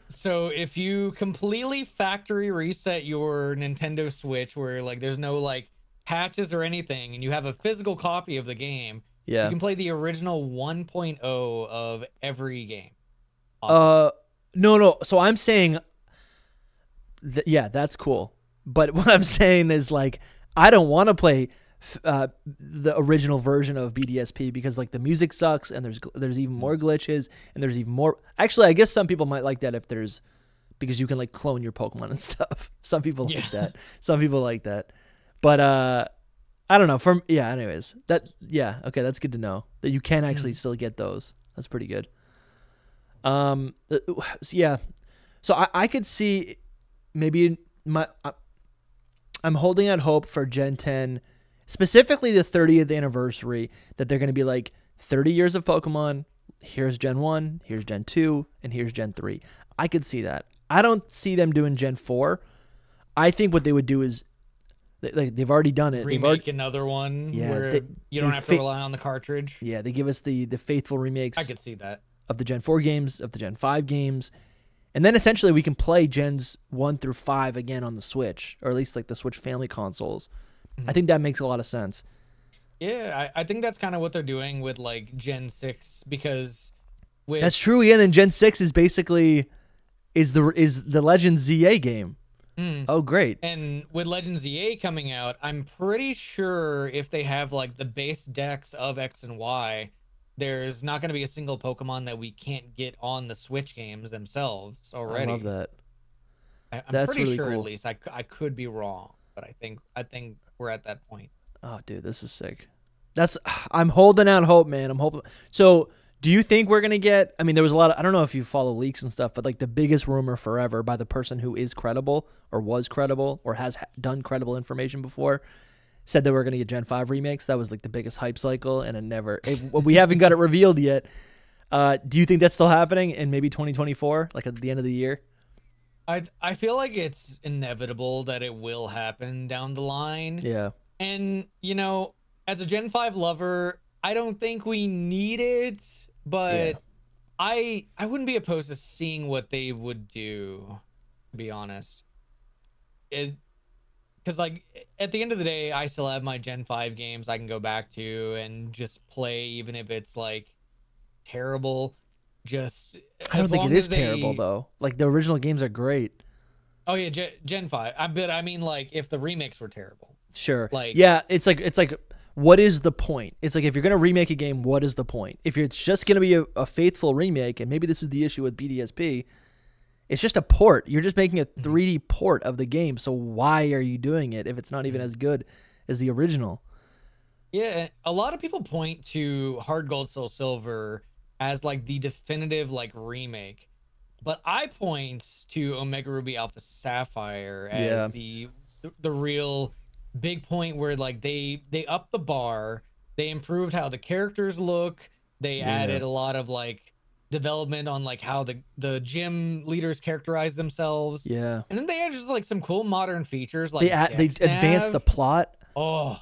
So if you completely factory reset your Nintendo Switch, where like there's no like patches or anything, and you have a physical copy of the game, Yeah. you can play the original 1.0 of every game. Uh, no, no. So I'm saying, th- yeah, that's cool. But what I'm saying is like, I don't want to play uh, the original version of BDSP because like the music sucks and there's there's even more glitches and there's even more. Actually, I guess some people might like that if there's because you can like clone your Pokemon and stuff. Some people Yeah. like that. Some people like that. But uh, I don't know. From yeah. Anyways, that yeah. Okay, that's good to know that you can actually still get those. That's pretty good. Um, uh, so yeah, so I, I could see maybe my I, I'm holding out hope for Gen 10, specifically the 30th anniversary, that they're going to be like 30 years of Pokemon. Here's Gen 1, here's Gen 2, and here's Gen 3. I could see that. I don't see them doing Gen 4. I think what they would do is they, like they've already done it. Remake already, another one Yeah, where they- you don't have fi- to rely on the cartridge. yeah, they give us the the faithful remakes. I could see that. of the Gen 4 games, of the Gen 5 games. And then essentially we can play Gens 1 through 5 again on the Switch, or at least like the Switch family consoles. I think that makes a lot of sense. Yeah, I, I think that's kind of what they're doing with like Gen 6 because with That's true. Yeah, and then Gen 6 is basically is the is the Legend Z-A game. Mm. Oh, great. And with Legends Z-A coming out, I'm pretty sure if they have like the base dex of X and Y, there's not going to be a single Pokemon that we can't get on the Switch games themselves already. I love that. I, am That's pretty really sure cool. at least. I, I could be wrong, but I think I think we're at that point. Oh, dude, this is sick. That's I'm holding out hope, man. I'm hoping. So, do you think we're gonna get? I mean, there was a lot of. I don't know if you follow leaks and stuff, but like the biggest rumor forever by the person who is credible or was credible or has done credible information before said that we're gonna get Gen Five remakes. That was like the biggest hype cycle, and it never. It, we haven't got it revealed yet. Uh, do you think that's still happening in maybe 2024, like at the end of the year? I I feel like it's inevitable that it will happen down the line. Yeah. And you know, as a Gen 5 lover, I don't think we need it, but Yeah. I I wouldn't be opposed to seeing what they would do, to be honest. Is because like at the end of the day, I still have my Gen 5 games I can go back to and just play even if it's like terrible. Just I don't think it is they- terrible though. Like the original games are great. Oh yeah, Gen, Gen 5. I bet I mean like if the remakes were terrible. Sure. Like- yeah, it's like it's like what is the point? It's like if you're gonna remake a game, what is the point? If it's just gonna be a, a faithful remake, and maybe this is the issue with BDSP, it's just a port. You're just making a mm-hmm. 3D port of the game. So why are you doing it if it's not even mm-hmm. as good as the original? Yeah, a lot of people point to Heart Gold Soul Silver as like the definitive like remake. But I point to Omega Ruby Alpha Sapphire as Yeah. the the real big point where like they they upped the bar, they improved how the characters look, they Yeah. added a lot of like development on like how the the gym leaders characterize themselves. Yeah. And then they added just like some cool modern features like they add, they advanced the plot. Oh,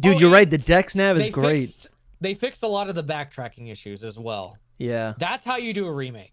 Dude, Oh, you're right. The Dex Nav is great. Fixed, they fixed a lot of the backtracking issues as well. yeah. That's how you do a remake.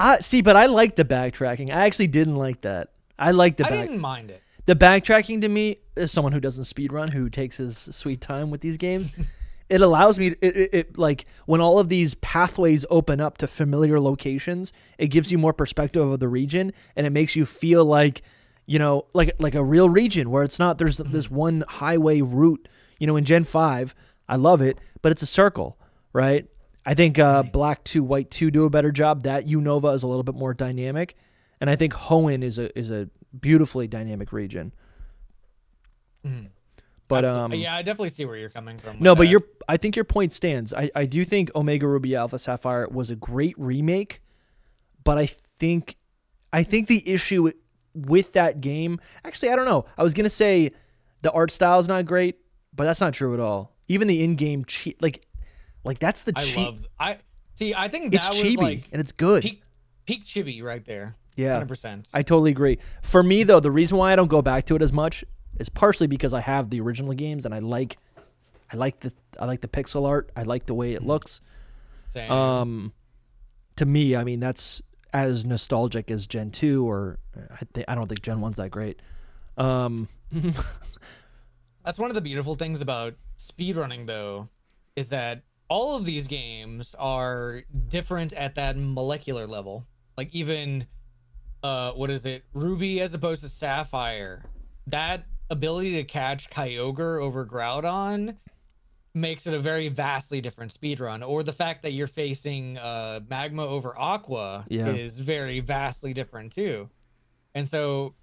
I see, but I like the backtracking. I actually didn't like that. I like the back. I back. didn't mind it. the backtracking to me, as someone who doesn't speedrun, who takes his sweet time with these games, it allows me. It, it, it like when all of these pathways open up to familiar locations, it gives you more perspective of the region, and it makes you feel like, you know, like like a real region where it's not there's this mm-hmm. one highway route. You know, in Gen Five, I love it, but it's a circle, right? I think uh, Black Two, White Two do a better job. That Unova is a little bit more dynamic, and I think Hoenn is a is a beautifully dynamic region. But um, yeah, I definitely see where you're coming from. no, but that. your I think your point stands. I, I do think Omega Ruby Alpha Sapphire was a great remake, but I think I think the issue with that game actually I don't know. I was gonna say the art style is not great, but that's not true at all. Even the in-game cheat like like that's the I cheat. love. I see. I think it's that was chibi like and it's good. peak peak chibi right there. Yeah. hundred percent. I totally agree. For me though, the reason why I don't go back to it as much is partially because I have the original games and I like I like the I like the pixel art. I like the way it looks. Um, to me, I mean that's as nostalgic as Gen two, or I, th- I don't think Gen one's that great. Um, That's one of the beautiful things about speedrunning, though, is that all of these games are different at that molecular level. Like even, uh, what is it, Ruby as opposed to Sapphire. That ability to catch Kyogre over Groudon makes it a very vastly different speedrun. Or the fact that you're facing uh, Magma over Aqua Yeah. is very vastly different too. And so,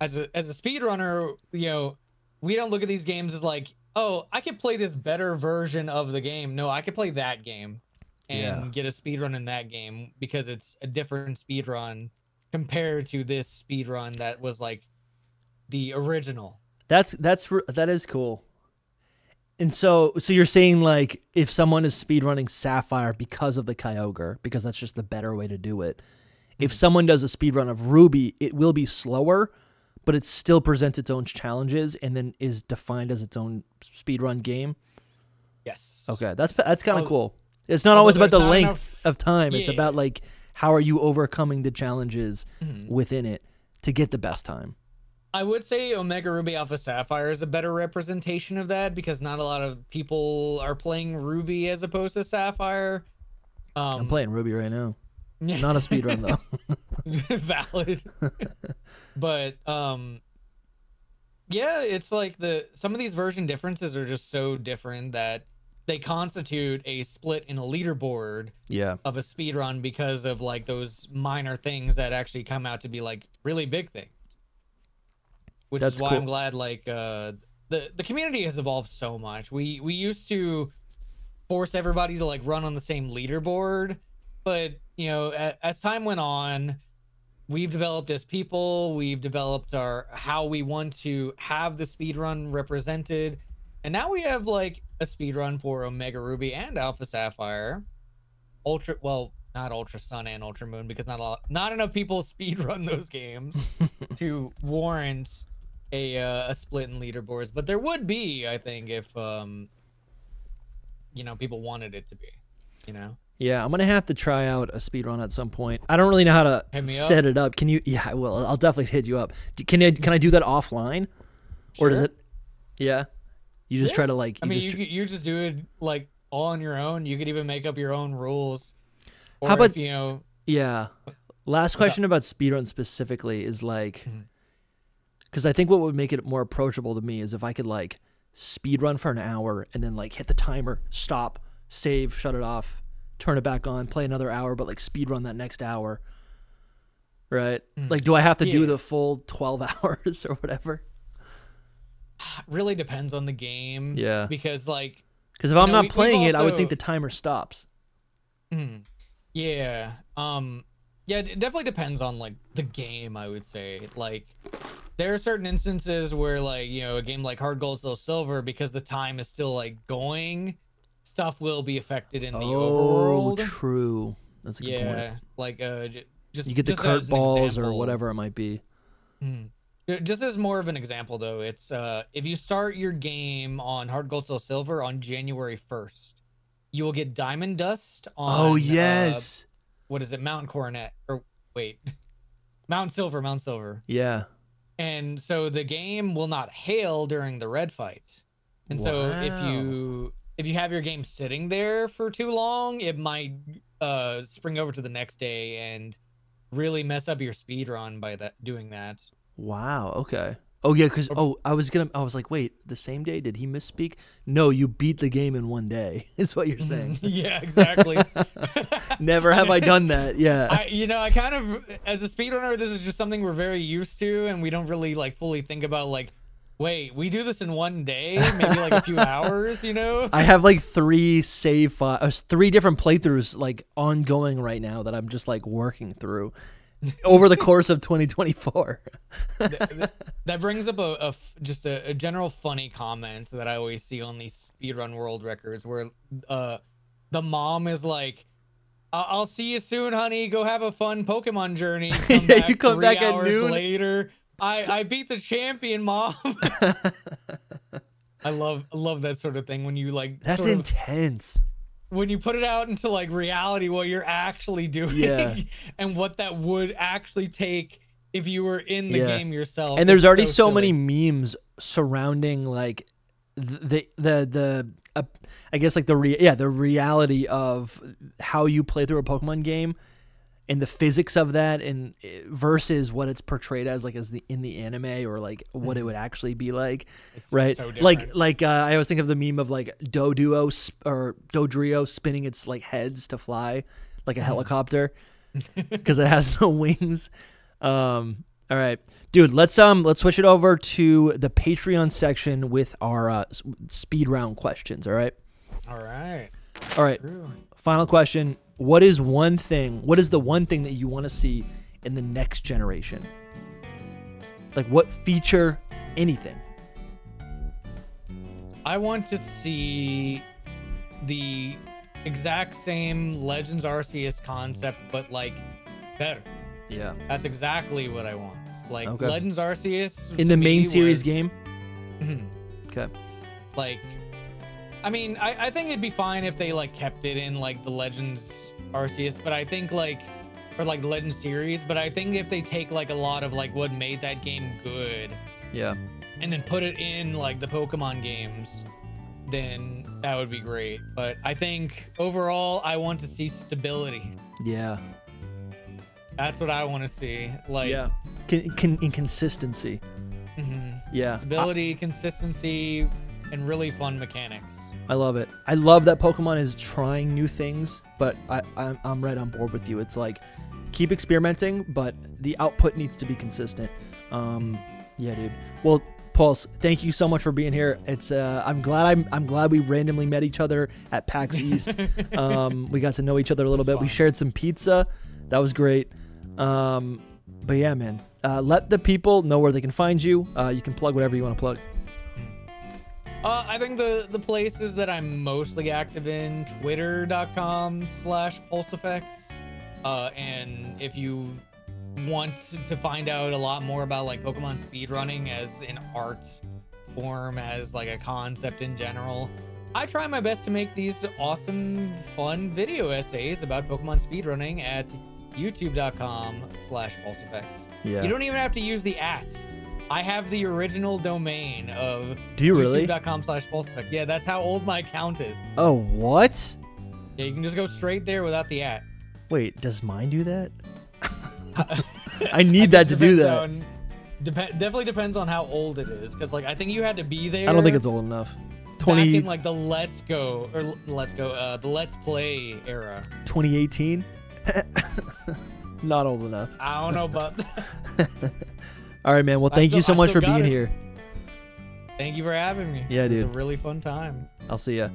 as a as a speedrunner, you know, we don't look at these games as like, oh, I could play this better version of the game. No, I could play that game and Yeah. get a speedrun in that game because it's a different speedrun compared to this speedrun that was like the original. that's that's that is cool. And so, so you're saying like if someone is speedrunning Sapphire because of the Kyogre, because that's just the better way to do it. If hmm. someone does a speedrun of Ruby, it will be slower, but it still presents its own challenges and then is defined as its own speedrun game. Yes. Okay, that's that's kind of Al- cool. It's not always about the length enough- of time. It's about like how are you overcoming the challenges Mm-hmm. within it to get the best time. I would say Omega Ruby Alpha Sapphire is a better representation of that because not a lot of people are playing Ruby as opposed to Sapphire. Um, I'm playing Ruby right now. Not a speedrun though. valid but um yeah it's like the some of these version differences are just so different that they constitute a split in a leaderboard yeah. of a speed run because of like those minor things that actually come out to be like really big things which That's is why cool. i'm glad like uh the the community has evolved so much we we used to force everybody to like run on the same leaderboard but you know a, as time went on we've developed as people we've developed our how we want to have the speed run represented. And now we have like a speed run for omega ruby and alpha sapphire. Ultra well not ultra sun and ultra moon because not a lot, not enough people speed run those games to warrant a uh, a split in leaderboards. But there would be i think if um you know people wanted it to be you know Yeah, I'm gonna have to try out a speed run at some point. I don't really know how to set it up. Can you? Yeah, I will. I'll definitely hit you up. Can I? Can I do that offline, or does it? Yeah, you just Yeah. try to like. I mean, just you you just do it like all on your own. You could even make up your own rules. Or How about- if, you know? Yeah. Last question about speedrun specifically is like, Mm-hmm. because I think what would make it more approachable to me is if I could like speedrun for an hour and then like hit the timer, stop, save, shut it off, turn it back on, play another hour, but like speed run that next hour. Right? Like, do I have to do Mm. The full 12 hours or whatever? Really depends on the game. Yeah. Because like, Because if I'm know, not we- playing it, I would think the timer stops. yeah, um, yeah, it definitely depends on like the game. I would say like. There are certain instances where, like, you know, a game like Heart Gold Soul Silver, because the time is still like going, stuff will be affected in the oh, overworld. true. That's a good yeah, point. like uh, just You get the Kurt balls or whatever it might be. Ju- Just as more of an example, though, it's uh, if you start your game on Heart Gold Soul Silver on January first, you will get Diamond Dust on. Oh uh, yes. what is it, Mountain Coronet? Or wait, Mount Silver, Mount Silver. yeah. and so the game will not hail during the red fight. And so if you if you have your game sitting there for too long, it might uh spring over to the next day and really mess up your speed run by that doing that. Wow. Okay. Oh yeah, because oh, I was gonna. I was like, wait, the same day? Did he misspeak? No, you beat the game in one day. Is what you're saying. yeah, exactly. Never have I done that. Yeah. I, you know, I kind of, as a speedrunner, this is just something we're very used to, and we don't really like fully think about like, wait, we do this in one day, maybe like a few hours, you know? I have like three save files, three different playthroughs like ongoing right now that I'm just like working through over the course of 2024. That brings up a, a just a, a general funny comment that I always see on these speedrun world records, where uh, the mom is like. "I- I'll see you soon, honey. Go have a fun Pokemon journey. Come Yeah, back you come back at noon. later. I I beat the champion, mom. I love love that sort of thing when you like That's sort of- intense. when you put it out into like reality what you're actually doing Yeah. and what that would actually take if you were in the Yeah. game yourself. and there's It's already so, silly. many memes surrounding like th- the the the uh, I guess like the re- yeah the reality of how you play through a Pokemon game and the physics of that and uh, versus what it's portrayed as like as the in the anime or like what it would actually be like It's right so like like uh, I always think of the meme of like Doduo sp- or Dodrio spinning its like heads to fly like a Mm-hmm. helicopter because it has no wings. Um, all right, dude. Let's um let's switch it over to the Patreon section with our uh, speed round questions. All right. all right. All right. True. Final question. What is one thing? What is the one thing that you want to see in the next generation? Like what feature? Anything. I want to see the exact same Legends Arceus concept, but like better. Yeah. That's exactly what I want. Like Okay. Legends Arceus In the main series was- game. Mhm. Okay. like i mean I, I think it'd be fine if they like kept it in like the legends arceus but i think like or like the legend series but i think if they take like a lot of like what made that game good Yeah. and then put it in like the pokemon games then that would be great but i think overall i want to see stability Yeah. that's what i want to see like yeah. Con- con- inconsistency. mhm. Yeah. stability consistency and really fun mechanics I love it. I love that Pokemon is trying new things, but I, I'm, I'm right on board with you. It's like keep experimenting, but the output needs to be consistent. Um, yeah, dude. Well, Pulse, thank you so much for being here. It's uh, I'm glad I'm I'm glad we randomly met each other at PAX East. um, we got to know each other a little bit. We shared some pizza. That was great. Um, but yeah, man. Uh, let the people know where they can find you. Uh, you can plug whatever you want to plug. Uh, I think the the places that I'm mostly active in, twitter.com slash pulseeffects. Uh, and if you want to find out a lot more about like Pokemon speedrunning as an art form, as like a concept in general, I try my best to make these awesome, fun video essays about Pokemon speedrunning at youtube.com slash pulseeffects. Yeah. You don't even have to use the at. I have the original domain of Do you really? youtube.com slash pulse effect. Yeah, that's how old my account is. Oh, what? Yeah, you can just go straight there without the at. Wait, does mine do that? I need that to do that. on- Dep- definitely depends on how old it is, because like I think you had to be there. I don't think it's old enough. back 20, in like the Let's Go or Let's Go, uh, the Let's Play era. 2018? Not old enough. I don't know, but All right, man. Well, thank you so I much for being it. here. thank you for having me. Yeah, it was a really fun time. I'll see ya.